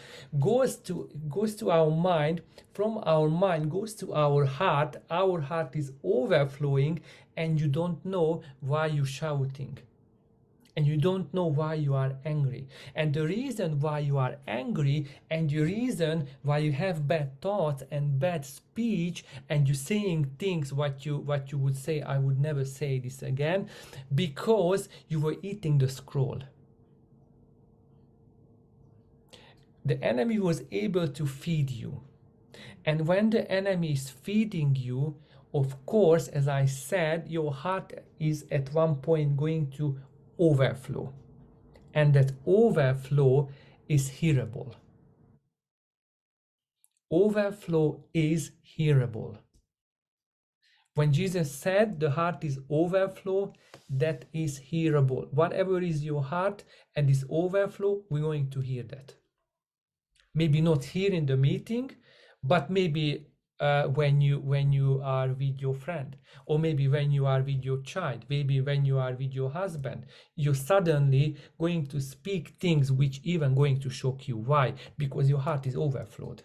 goes to goes to our mind from our mind goes to our heart our heart is overflowing and you don't know why you're shouting and you don't know why you are angry. And the reason why you are angry and the reason why you have bad thoughts and bad speech and you saying things what you what you would say I would never say this again because you were eating the scroll. The enemy was able to feed you. And when the enemy is feeding you, of course, as I said, your heart is at one point going to overflow. And that overflow is hearable. Overflow is hearable. When Jesus said the heart is overflow, that is hearable. Whatever is your heart and is overflow, we're going to hear that. Maybe not here in the meeting, but maybe uh, when you when you are with your friend or maybe when you are with your child maybe when you are with your husband you're suddenly going to speak things which even going to shock you why because your heart is overflowed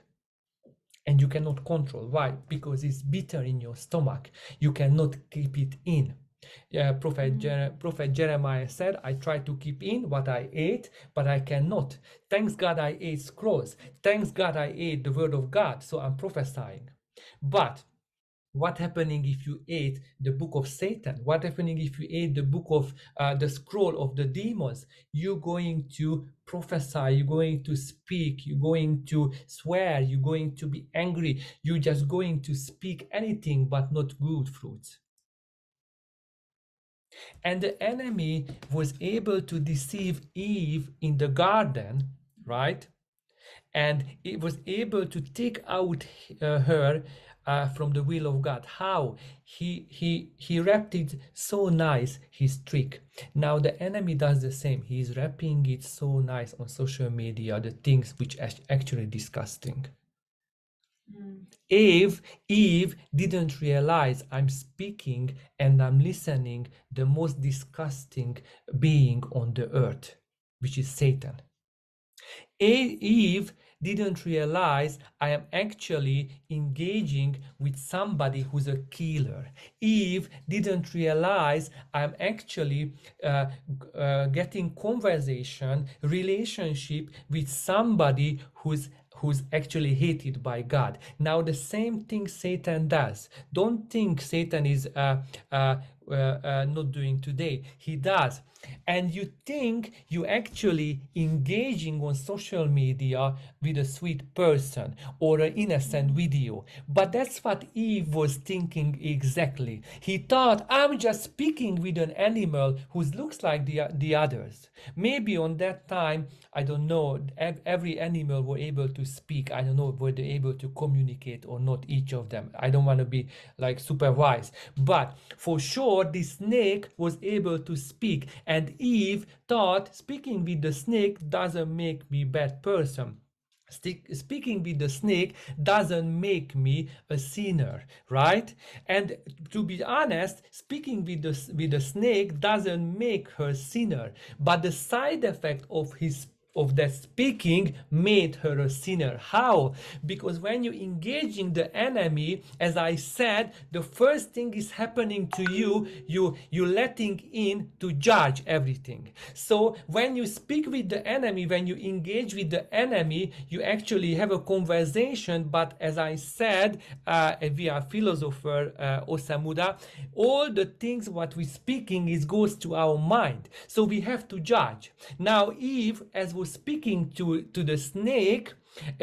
and you cannot control why because it's bitter in your stomach you cannot keep it in yeah, Prophet, mm. Jer- Prophet Jeremiah said, I try to keep in what I ate, but I cannot. Thanks God I ate scrolls. Thanks God I ate the word of God. So I'm prophesying. But what happening if you ate the book of satan? What happening if you ate the book of uh, the scroll of the demons? You're going to prophesy you're going to speak you're going to swear you're going to be angry. You're just going to speak anything but not good fruits. And the enemy was able to deceive eve in the garden right and it was able to take out uh, her uh, from the will of God. How? He he he wrapped it so nice, his trick. Now the enemy does the same. He is wrapping it so nice on social media, the things which are actually disgusting. Mm. Eve, Eve didn't realize I'm speaking and I'm listening the most disgusting being on the earth, which is Satan. Eve didn't realize I am actually engaging with somebody who's a killer. Eve didn't realize I'm actually uh, uh, getting conversation, relationship with somebody who's who's actually hated by God. Now, the same thing Satan does. Don't think Satan is uh, uh, uh, uh, not doing today. He does. And you think you actually engaging on social media with a sweet person or an innocent mm. video. But that's what Eve was thinking exactly. He thought, I'm just speaking with an animal who looks like the, the others. Maybe on that time, I don't know, every animal were able to speak. I don't know, were they able to communicate or not, each of them. I don't want to be like super wise. But for sure, the snake was able to speak. And Eve thought speaking with the snake doesn't make me bad person. Speaking with the snake doesn't make me a sinner right and to be honest speaking with the with the snake doesn't make her sinner but the side effect of his of that speaking made her a sinner. How? Because when you engaging the enemy, as I said, the first thing is happening to you, you you letting in to judge everything. So when you speak with the enemy, when you engage with the enemy, you actually have a conversation. But as I said, uh, via philosopher uh, Osamuda, all the things what we speaking is goes to our mind. So we have to judge. Now Eve, as was speaking to, to the snake,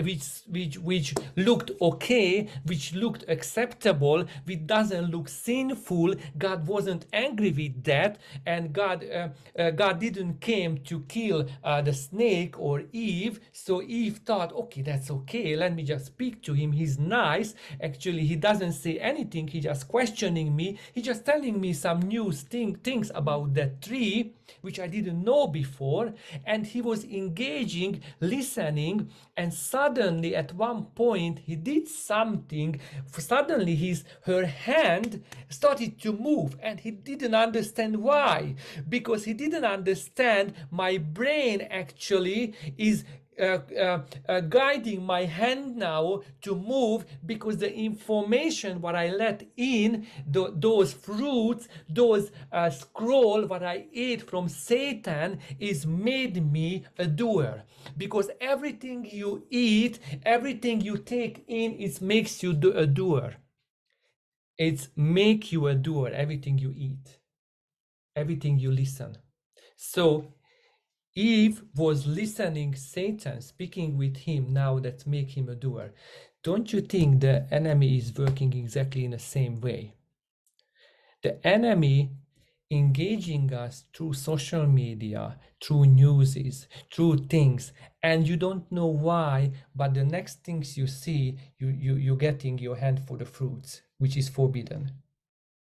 which which which looked okay which looked acceptable which doesn't look sinful. God wasn't angry with that and god uh, uh, god didn't came to kill uh, the snake or eve. So eve thought okay that's okay. Let me just speak to him. He's nice. Actually he doesn't say anything. He just questioning me. He just telling me some new thing, things about that tree which i didn't know before and he was engaging listening and suddenly at one point he did something. Suddenly his her hand started to move and he didn't understand why. Because he didn't understand my brain actually is Uh, uh, uh, guiding my hand now to move because the information what I let in the, those fruits those uh, scroll what I ate from Satan is made me a doer. Because everything you eat everything you take in it makes you do a doer. It's make you a doer everything you eat. Everything you listen. So Eve was listening Satan speaking with him now that make him a doer. Don't you think the enemy is working exactly in the same way? The enemy engaging us through social media, through newses, through things, and you don't know why, but the next things you see, you, you, you're getting your hand for the fruits, which is forbidden.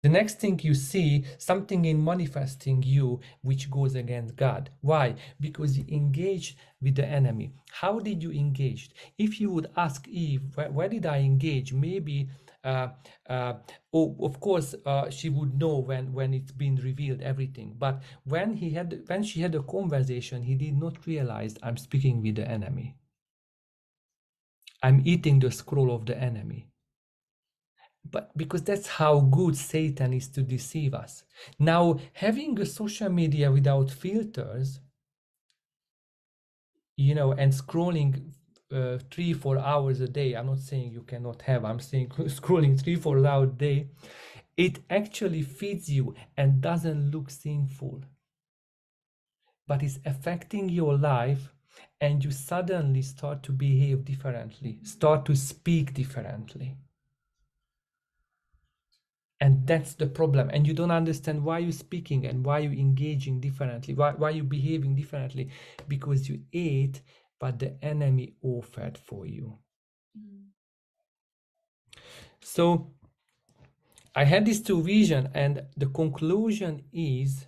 The next thing you see, something in manifesting you which goes against God. Why? Because you engaged with the enemy. How did you engage? If you would ask Eve, where, where did I engage? Maybe uh, uh, oh, of course, uh, she would know when when it's been revealed everything. But when he had when she had a conversation, he did not realize I'm speaking with the enemy. I'm eating the scroll of the enemy but because that's how good Satan is to deceive us. Now, having a social media without filters, you know, and scrolling uh, three, four hours a day, I'm not saying you cannot have, I'm saying scrolling three, four hours a day, it actually feeds you and doesn't look sinful, but it's affecting your life and you suddenly start to behave differently, start to speak differently and that's the problem and you don't understand why you're speaking and why you're engaging differently why, why you're behaving differently because you ate but the enemy offered for you mm. So I had these two vision, and the conclusion is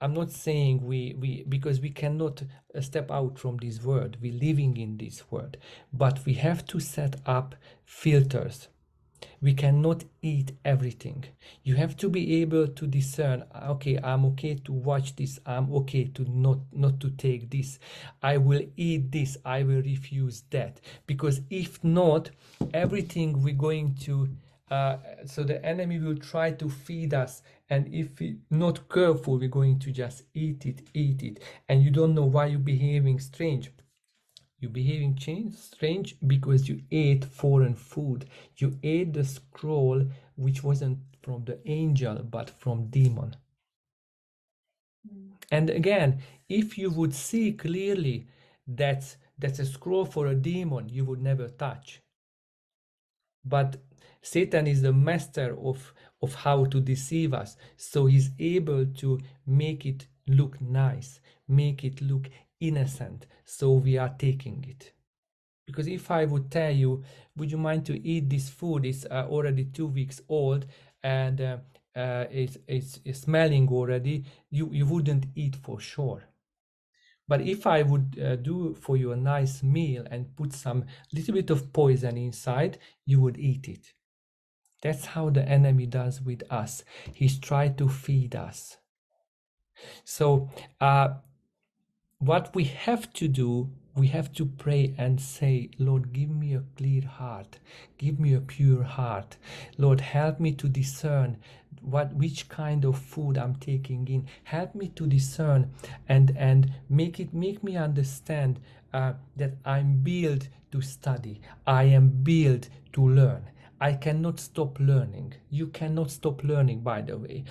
I'm not saying we we because we cannot uh, step out from this world. We're living in this world, but we have to set up filters. We cannot eat everything. You have to be able to discern. Okay, I'm okay to watch this. I'm okay to not not to take this. I will eat this. I will refuse that. Because if not, everything we're going to uh, so the enemy will try to feed us and if we not careful we're going to just eat it eat it and you don't know why you're behaving strange you're behaving change, strange because you ate foreign food. You ate the scroll which wasn't from the angel but from demon. Hmm. And again if you would see clearly that that's a scroll for a demon you would never touch. But Satan is the master of, of how to deceive us. So he's able to make it look nice, make it look innocent. So we are taking it. Because if I would tell you, would you mind to eat this food? It's uh, already two weeks old and uh, uh, it's, it's, it's smelling already. You, you wouldn't eat for sure. But if I would uh, do for you a nice meal and put some little bit of poison inside, you would eat it. That's how the enemy does with us. He's trying to feed us. So, uh, what we have to do, we have to pray and say, Lord, give me a clear heart, give me a pure heart. Lord, help me to discern what which kind of food I'm taking in. Help me to discern and and make it make me understand uh, that I'm built to study. I am built to learn I cannot stop learning. You cannot stop learning, by the way.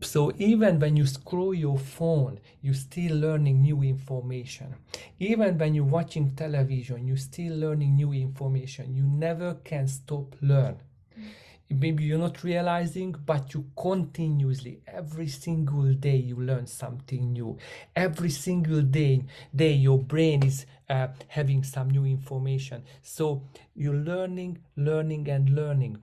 So even when you scroll your phone, you're still learning new information. Even when you're watching television, you're still learning new information. You never can stop learn maybe you're not realizing but you continuously every single day you learn something new every single day day your brain is uh, having some new information so you're learning learning and learning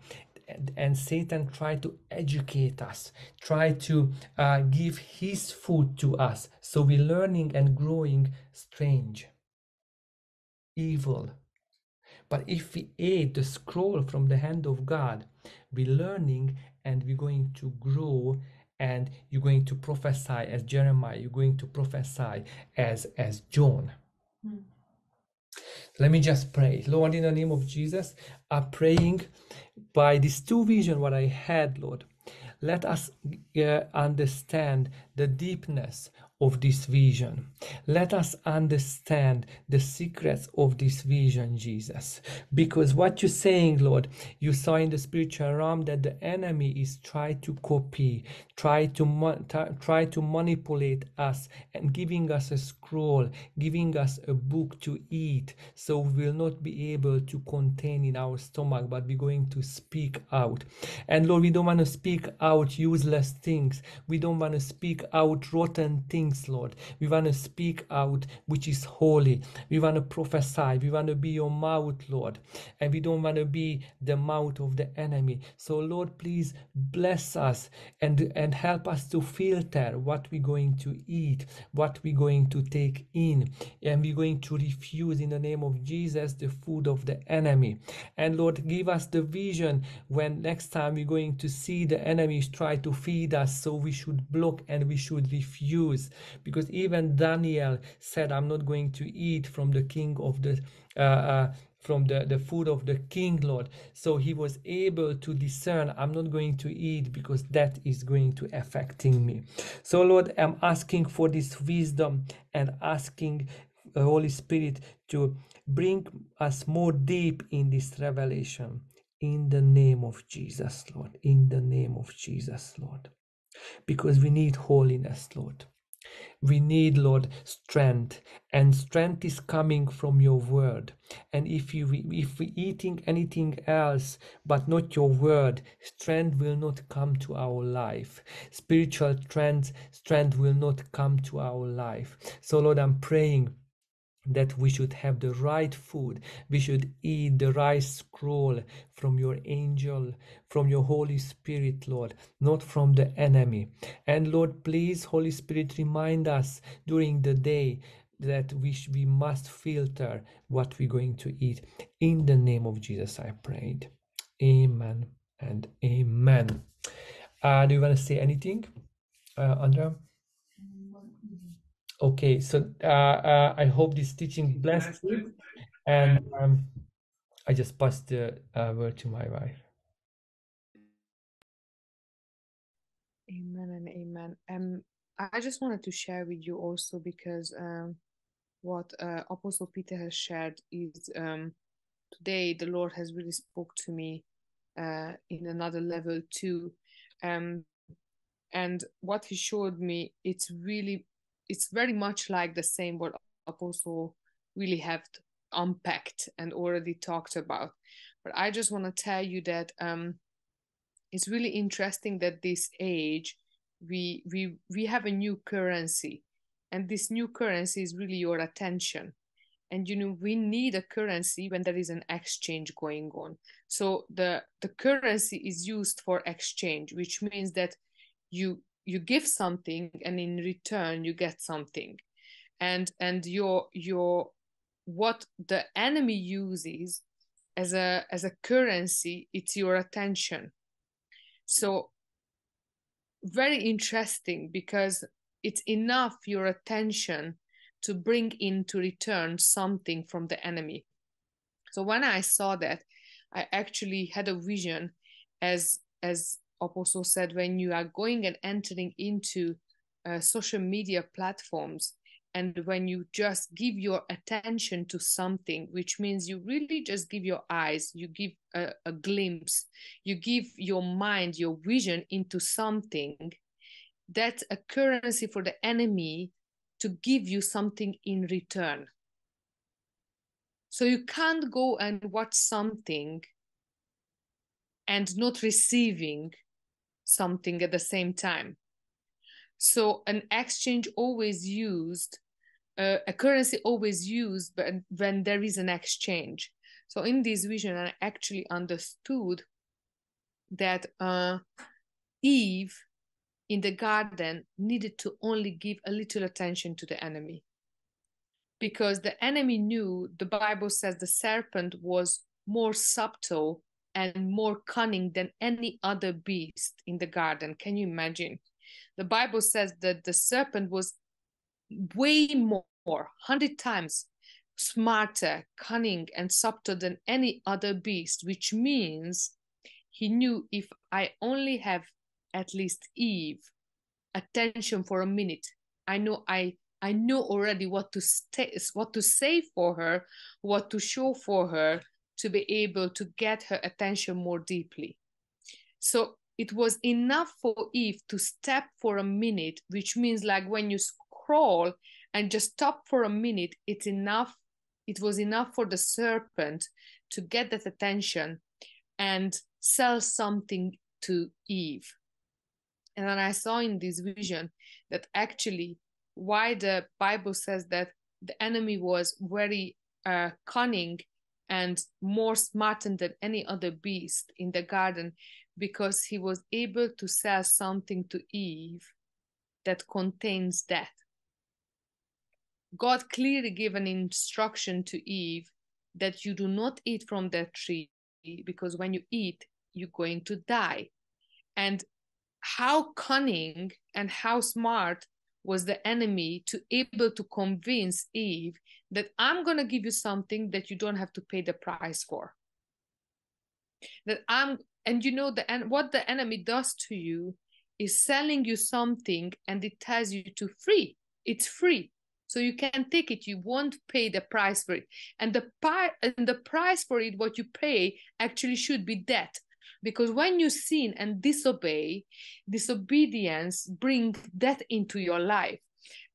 and, and satan try to educate us try to uh, give his food to us so we're learning and growing strange evil but if we ate the scroll from the hand of God, we're learning and we're going to grow and you're going to prophesy as Jeremiah, you're going to prophesy as as John. Mm. Let me just pray. Lord, in the name of Jesus, I'm praying by this two vision what I had, Lord. Let us uh, understand the deepness of this vision. Let us understand the secrets of this vision, Jesus. Because what you're saying, Lord, you saw in the spiritual realm that the enemy is trying to copy, try to try to manipulate us and giving us a scroll, giving us a book to eat, so we will not be able to contain in our stomach, but we're going to speak out. And Lord, we don't want to speak out useless things. We don't want to speak out rotten things things, Lord. We want to speak out which is holy. We want to prophesy. We want to be your mouth, Lord. And we don't want to be the mouth of the enemy. So, Lord, please bless us and, and help us to filter what we're going to eat, what we're going to take in. And we're going to refuse in the name of Jesus the food of the enemy. And Lord, give us the vision when next time we're going to see the enemies try to feed us. So we should block and we should refuse because even Daniel said, I'm not going to eat from the king of the uh, uh, from the, the food of the king, Lord. So he was able to discern, I'm not going to eat because that is going to affecting me. So Lord, I'm asking for this wisdom and asking the Holy Spirit to bring us more deep in this revelation. In the name of Jesus, Lord. In the name of Jesus, Lord. Because we need holiness, Lord. We need, Lord, strength, and strength is coming from your word. And if you if we eating anything else but not your word, strength will not come to our life. Spiritual strength, strength will not come to our life. So, Lord, I'm praying that we should have the right food. We should eat the right scroll from your angel, from your Holy Spirit, Lord, not from the enemy. And Lord, please, Holy Spirit, remind us during the day that we, sh- we must filter what we're going to eat. In the name of Jesus, I prayed. Amen and amen. Uh, do you want to say anything, uh, Andrea? Okay, so uh, uh, I hope this teaching blessed you, and um, I just passed the uh, word to my wife. Amen and amen. Um, I just wanted to share with you also because um, what uh, Apostle Peter has shared is um, today the Lord has really spoke to me uh, in another level too, um, and what he showed me it's really it's very much like the same what Apostle really have unpacked and already talked about. But I just want to tell you that um, it's really interesting that this age we we we have a new currency and this new currency is really your attention and you know we need a currency when there is an exchange going on so the the currency is used for exchange which means that you you give something and in return you get something. And and your your what the enemy uses as a as a currency it's your attention. So very interesting because it's enough your attention to bring into return something from the enemy. So when i saw that i actually had a vision as as apostle said when you are going and entering into uh, social media platforms and when you just give your attention to something which means you really just give your eyes you give a, a glimpse you give your mind your vision into something that's a currency for the enemy to give you something in return. So you can't go and watch something and not receiving something at the same time. So an exchange always used uh, a currency always used when, when there is an exchange. So in this vision i actually understood that uh, eve in the garden needed to only give a little attention to the enemy. Because the enemy knew the bible says the serpent was more subtle and more cunning than any other beast in the garden. Can you imagine? The bible says that the serpent was way more 100 times smarter cunning and subtle than any other beast which means he knew if i only have at least eve attention for a minute. I know i i know already what to stay what to say for her what to show for her to be able to get her attention more deeply. So it was enough for eve to step for a minute which means like when you scroll and just stop for a minute it's enough it was enough for the serpent to get that attention and sell something to eve. And then i saw in this vision that actually why the bible says that the enemy was very uh, cunning and more smartened than any other beast in the garden because he was able to sell something to eve that contains death God clearly gave an instruction to Eve that you do not eat from that tree because when you eat, you're going to die. And how cunning and how smart was the enemy to able to convince Eve that I'm going to give you something that you don't have to pay the price for. That I'm and you know the and what the enemy does to you is selling you something and it tells you to free. It's free so you can take it you won't pay the price for it and the pi- and the price for it what you pay actually should be death because when you sin and disobey disobedience bring death into your life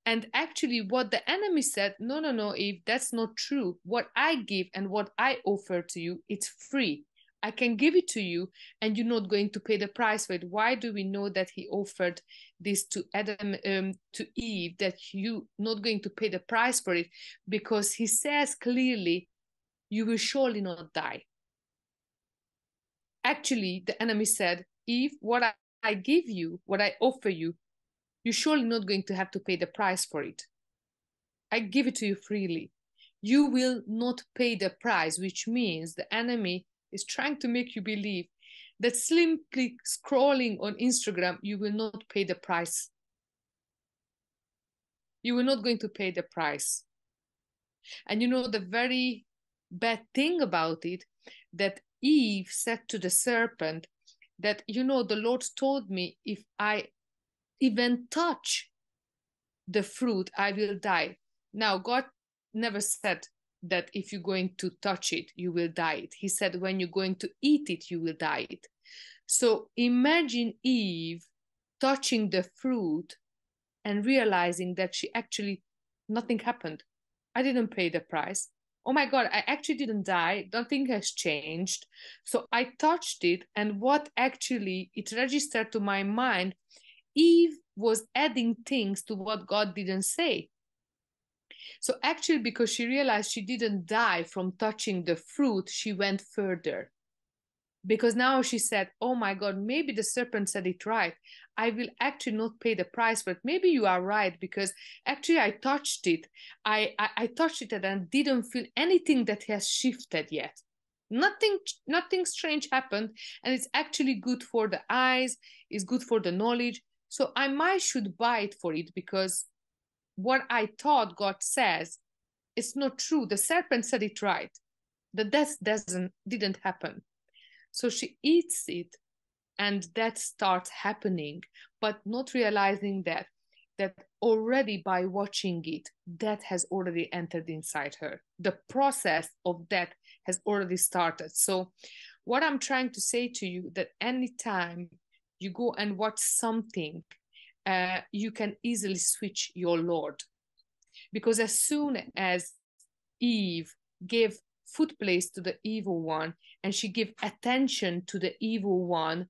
and actually what the enemy said no no no if that's not true what i give and what i offer to you it's free I can give it to you and you're not going to pay the price for it. Why do we know that he offered this to Adam, um, to Eve, that you not going to pay the price for it? Because he says clearly, you will surely not die. Actually, the enemy said, Eve, what I, I give you, what I offer you, you're surely not going to have to pay the price for it. I give it to you freely. You will not pay the price, which means the enemy is trying to make you believe that simply scrolling on Instagram, you will not pay the price. You are not going to pay the price. And you know, the very bad thing about it, that Eve said to the serpent, that, you know, the Lord told me if I even touch the fruit, I will die. Now, God never said that if you're going to touch it, you will die it. He said, when you're going to eat it, you will die it. So imagine Eve touching the fruit and realizing that she actually, nothing happened. I didn't pay the price. Oh my God, I actually didn't die. Nothing has changed. So I touched it, and what actually it registered to my mind, Eve was adding things to what God didn't say. So actually, because she realized she didn't die from touching the fruit, she went further. Because now she said, Oh my God, maybe the serpent said it right. I will actually not pay the price, but maybe you are right because actually I touched it. I, I, I touched it and I didn't feel anything that has shifted yet. Nothing, nothing strange happened, and it's actually good for the eyes, it's good for the knowledge. So I might should buy it for it because what I thought God says is not true. The serpent said it right. The death doesn't didn't happen. So she eats it and that starts happening, but not realizing that that already by watching it, that has already entered inside her. The process of that has already started. So what I'm trying to say to you that anytime you go and watch something uh, you can easily switch your Lord. Because as soon as Eve gave foot place to the evil one and she gave attention to the evil one,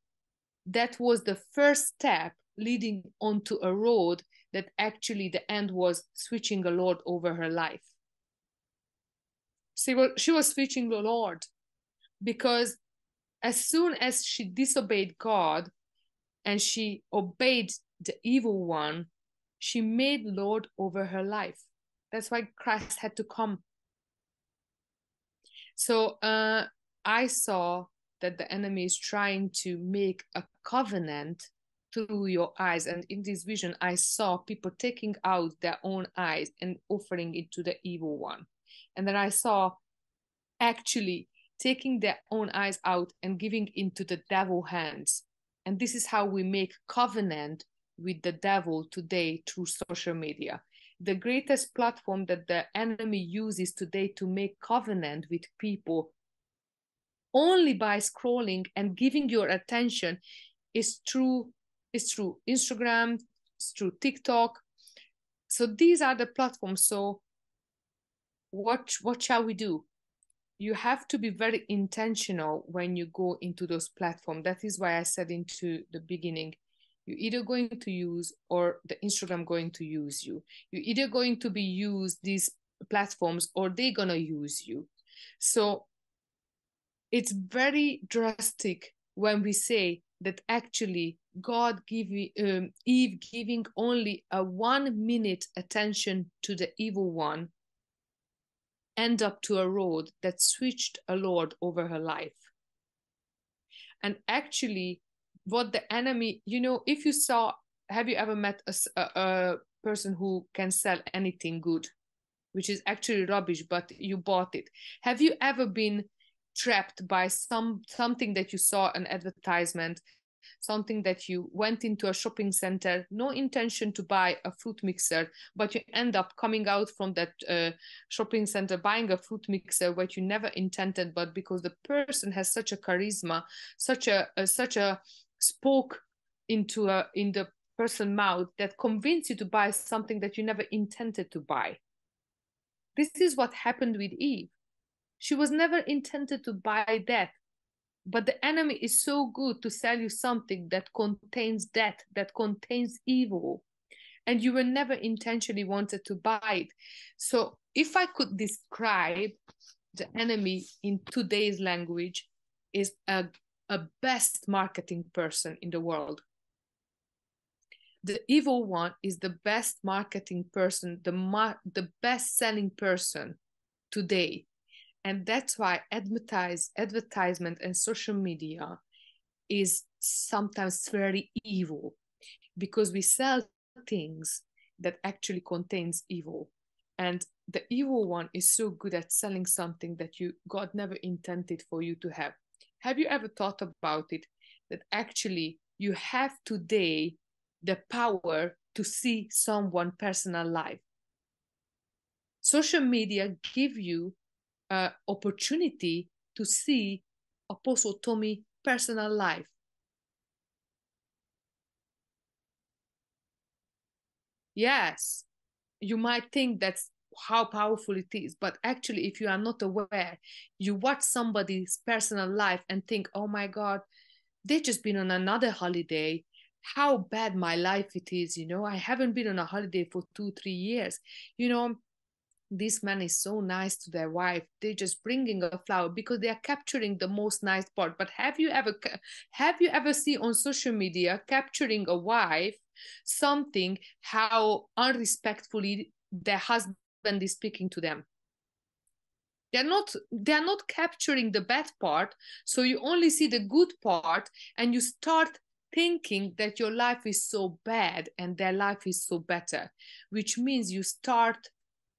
that was the first step leading onto a road that actually the end was switching a Lord over her life. See, well, she was switching the Lord because as soon as she disobeyed God and she obeyed the evil one, she made Lord over her life. That's why Christ had to come. So uh, I saw that the enemy is trying to make a covenant through your eyes. And in this vision, I saw people taking out their own eyes and offering it to the evil one. And then I saw actually taking their own eyes out and giving into the devil hands. And this is how we make covenant with the devil today through social media. The greatest platform that the enemy uses today to make covenant with people only by scrolling and giving your attention is through is through Instagram, through TikTok. So these are the platforms. So what what shall we do? You have to be very intentional when you go into those platforms. That is why I said into the beginning, you're either going to use or the instagram going to use you. You're either going to be used these platforms or they're gonna use you. So it's very drastic when we say that actually god giving um, eve giving only a one minute attention to the evil one end up to a road that switched a lord over her life. And actually what the enemy you know if you saw have you ever met a, a, person who can sell anything good which is actually rubbish but you bought it? Have you ever been trapped by some something that you saw an advertisement something that you went into a shopping center no intention to buy a fruit mixer but you end up coming out from that uh, shopping center buying a fruit mixer what you never intended but because the person has such a charisma such a, a such a spoke into a in the person mouth that convinced you to buy something that you never intended to buy. This is what happened with eve. She was never intended to buy that but the enemy is so good to sell you something that contains death that contains evil and you were never intentionally wanted to buy it. So if i could describe the enemy in today's language is a, a best marketing person in the world. The evil one is the best marketing person the mar- the best selling person today. And that's why advertise advertisement and social media is sometimes very evil because we sell things that actually contains evil. And the evil one is so good at selling something that you god never intended for you to have have you ever thought about it? That actually you have today the power to see someone personal life. Social media give you uh, opportunity to see Apostle Tommy personal life. Yes, you might think that's how powerful it is, but actually, if you are not aware, you watch somebody's personal life and think, oh my God, they just been on another holiday. How bad my life it is, you know. I haven't been on a holiday for two, three years. You know, this man is so nice to their wife they're just bringing a flower because they are capturing the most nice part but have you ever have you ever seen on social media capturing a wife something how unrespectfully their husband is speaking to them. They're not they're not capturing the bad part so you only see the good part and you start thinking that your life is so bad and their life is so better which means you start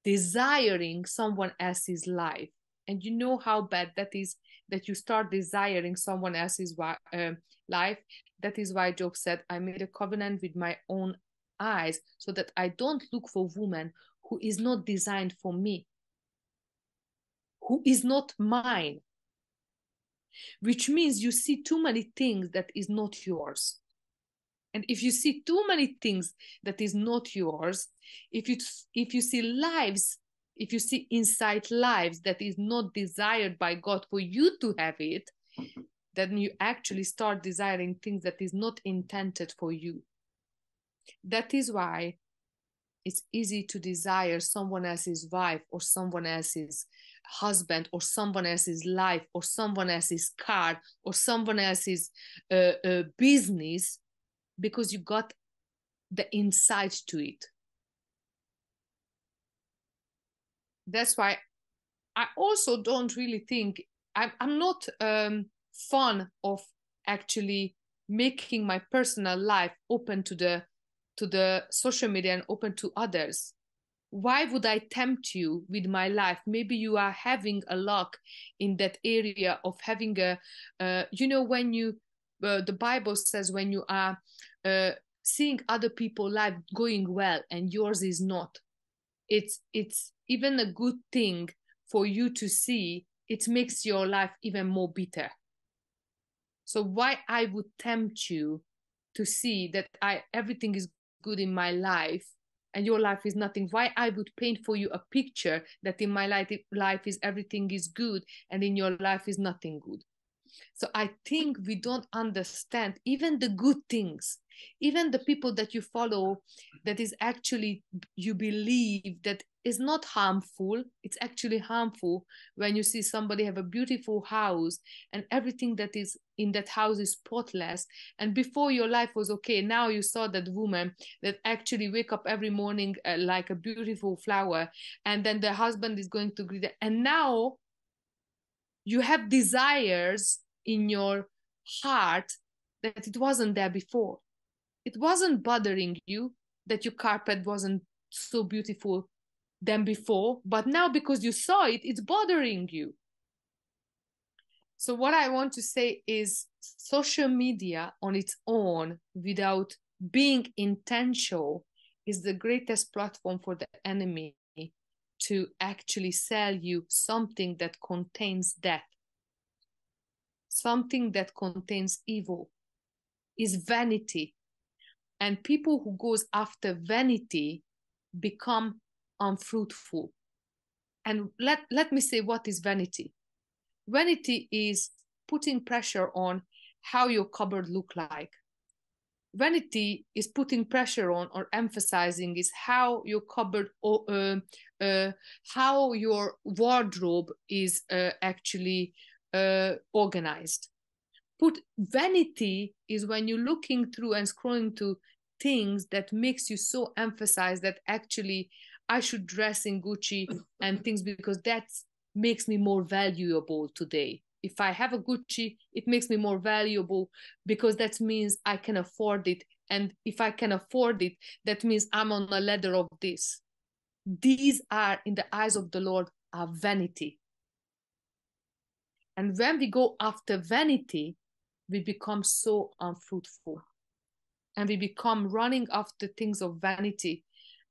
desiring someone else's life. And you know how bad that is that you start desiring someone else's uh, life? That is why Job said i made a covenant with my own eyes so that i don't look for woman who is not designed for me who is not mine which means you see too many things that is not yours. And if you see too many things that is not yours if you if you see lives if you see inside lives that is not desired by god for you to have it then you actually start desiring things that is not intended for you. That is why it's easy to desire someone else's wife or someone else's husband or someone else's life or someone else's car or someone else's uh, uh, business because you got the insight to it. That's why I also don't really think I'm, I'm not um, fond of actually making my personal life open to the to the social media and open to others. Why would i tempt you with my life? Maybe you are having a luck in that area of having a uh, you know when you uh, the bible says when you are uh, seeing other people life going well and yours is not. It's it's even a good thing for you to see. It makes your life even more bitter. So why i would tempt you to see that i everything is good in my life and your life is nothing why i would paint for you a picture that in my life life is everything is good and in your life is nothing good? So I think we don't understand even the good things, even the people that you follow that is actually you believe that is not harmful it's actually harmful when you see somebody have a beautiful house and everything that is in that house is spotless and before your life was okay now you saw that woman that actually wake up every morning uh, like a beautiful flower and then the husband is going to greet her and now you have desires in your heart that it wasn't there before. It wasn't bothering you that your carpet wasn't so beautiful than before, but now because you saw it, it's bothering you. So, what I want to say is social media on its own, without being intentional, is the greatest platform for the enemy to actually sell you something that contains death something that contains evil is vanity and people who goes after vanity become unfruitful. And let let me say what is vanity. Vanity is putting pressure on how your cupboard look like. Vanity is putting pressure on or emphasizing is how your cupboard or uh, uh, how your wardrobe is uh, actually uh, organized put vanity is when you're looking through and scrolling to things that makes you so emphasize that actually i should dress in gucci and things because that makes me more valuable today if I have a Gucci, it makes me more valuable because that means I can afford it. And if I can afford it, that means I'm on a ladder of this. These are, in the eyes of the Lord, are vanity. And when we go after vanity, we become so unfruitful. And we become running after things of vanity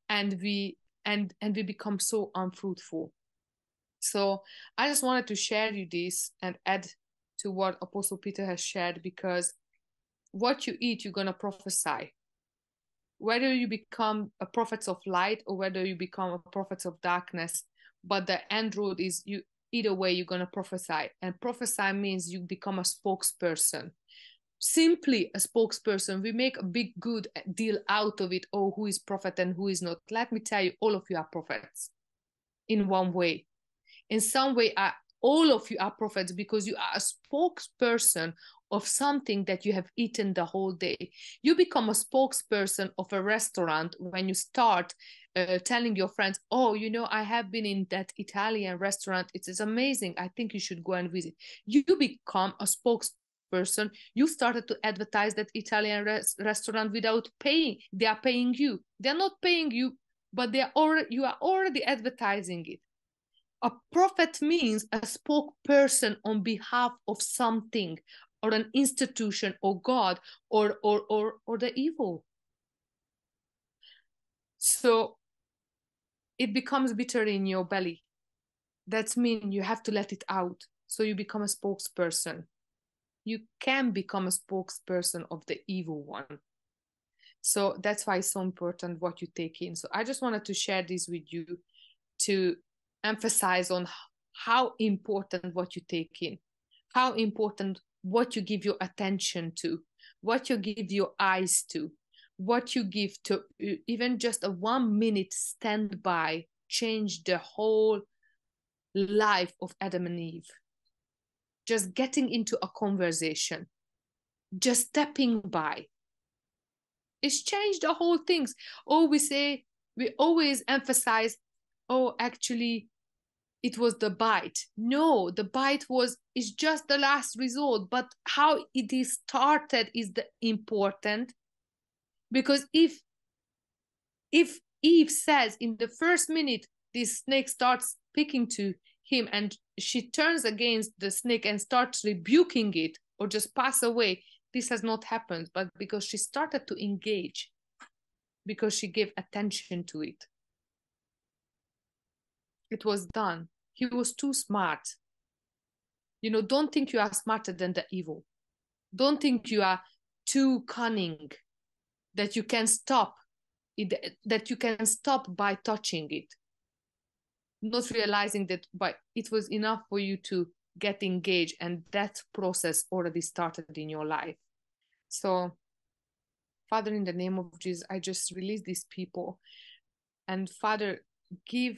and we and and we become so unfruitful so I just wanted to share you this and add to what Apostle Peter has shared because what you eat, you're going to prophesy. Whether you become a prophet of light or whether you become a prophet of darkness, but the end road is you either way you're going to prophesy. And prophesy means you become a spokesperson. Simply a spokesperson. We make a big good deal out of it. Oh, who is prophet and who is not? Let me tell you, all of you are prophets in one way in some way are all of you are prophets because you are a spokesperson of something that you have eaten the whole day. You become a spokesperson of a restaurant when you start uh, telling your friends, Oh, you know, I have been in that Italian restaurant. It is amazing. I think you should go and visit. You become a spokesperson. You started to advertise that Italian res- restaurant without paying. They are paying you. They're not paying you, but they are you are already advertising it. A prophet means a spokesperson on behalf of something or an institution or God or or or, or the evil. So it becomes bitter in your belly. That's mean you have to let it out. So you become a spokesperson. You can become a spokesperson of the evil one. So that's why it's so important what you take in. So I just wanted to share this with you to emphasize on how important what you take in, how important what you give your attention to, what you give your eyes to, what you give to even just a one minute stand by change the whole life of Adam and Eve. Just getting into a conversation, just stepping by. It's changed the whole things. Oh, we say, we always emphasize, oh, actually, it was the bite. No the bite was is just the last resort but how it is started is the important. Because if if eve says in the first minute this snake starts speaking to him and she turns against the snake and starts rebuking it or just pass away this has not happened but because she started to engage because she gave attention to it. It was done he was too smart. You know, don't think you are smarter than the evil. Don't think you are too cunning that you can stop it, that you can stop by touching it. Not realizing that by it was enough for you to get engaged and that process already started in your life. So Father, in the name of Jesus, I just release these people. And Father, give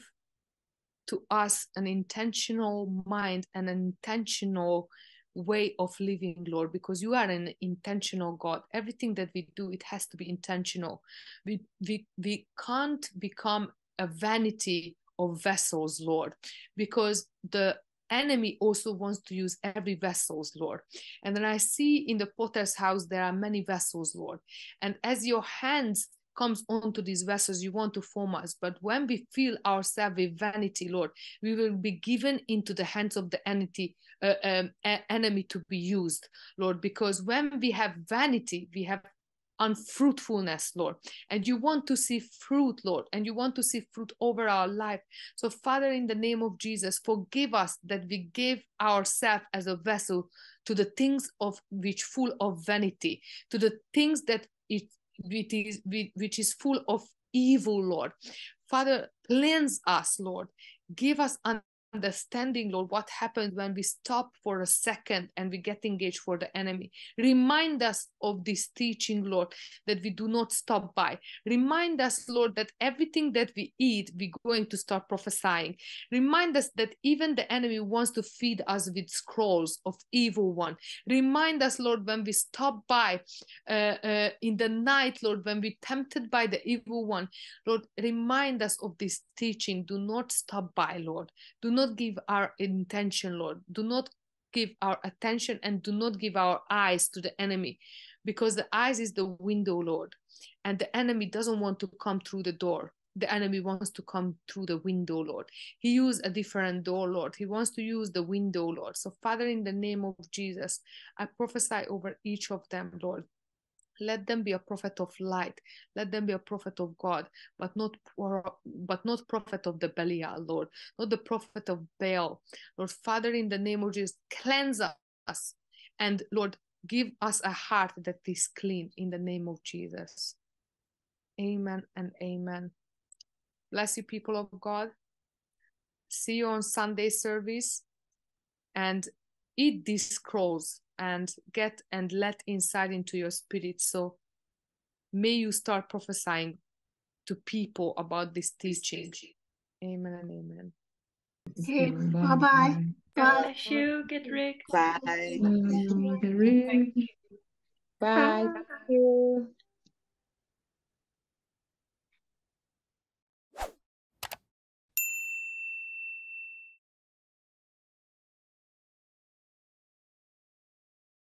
to us an intentional mind and an intentional way of living lord because you are an intentional god. Everything that we do it has to be intentional. We we, we can't become a vanity of vessels lord because the enemy also wants to use every vessels lord. And then i see in the potter's house there are many vessels lord. And as your hands comes onto these vessels you want to form us but when we fill ourselves with vanity lord we will be given into the hands of the enemy uh, um, enemy to be used lord because when we have vanity we have unfruitfulness, Lord. And you want to see fruit, Lord, and you want to see fruit over our life. So, Father, in the name of Jesus, forgive us that we give ourselves as a vessel to the things of which full of vanity, to the things that it which is, which is full of evil, Lord. Father, cleanse us, Lord. Give us understanding, Lord, what happens when we stop for a second and we get engaged for the enemy. Remind us of this teaching, Lord, that we do not stop by. Remind us, Lord, that everything that we eat, we're going to start prophesying. Remind us that even the enemy wants to feed us with scrolls of evil one. Remind us, Lord, when we stop by uh, uh, in the night, Lord, when we're tempted by the evil one, Lord, remind us of this teaching. Do not stop by, Lord. Do not give our intention, Lord. Do not give our attention and do not give our eyes to the enemy because the eyes is the window, Lord. And the enemy doesn't want to come through the door. The enemy wants to come through the window, Lord. He used a different door, Lord. He wants to use the window, Lord. So, Father, in the name of Jesus, I prophesy over each of them, Lord let them be a prophet of light. Let them be a prophet of god but not but not prophet of the belial lord. Not the prophet of baal. Lord father in the name of jesus cleanse us. And lord give us a heart that is clean in the name of jesus. Amen and amen. Bless you people of god. See you on sunday service. And eat these scrolls and get and let inside into your spirit. So may you start prophesying to people about this teaching. Amen and amen. Okay, bye bye. God bless you. Get Rick. Bye. Bye. Bye.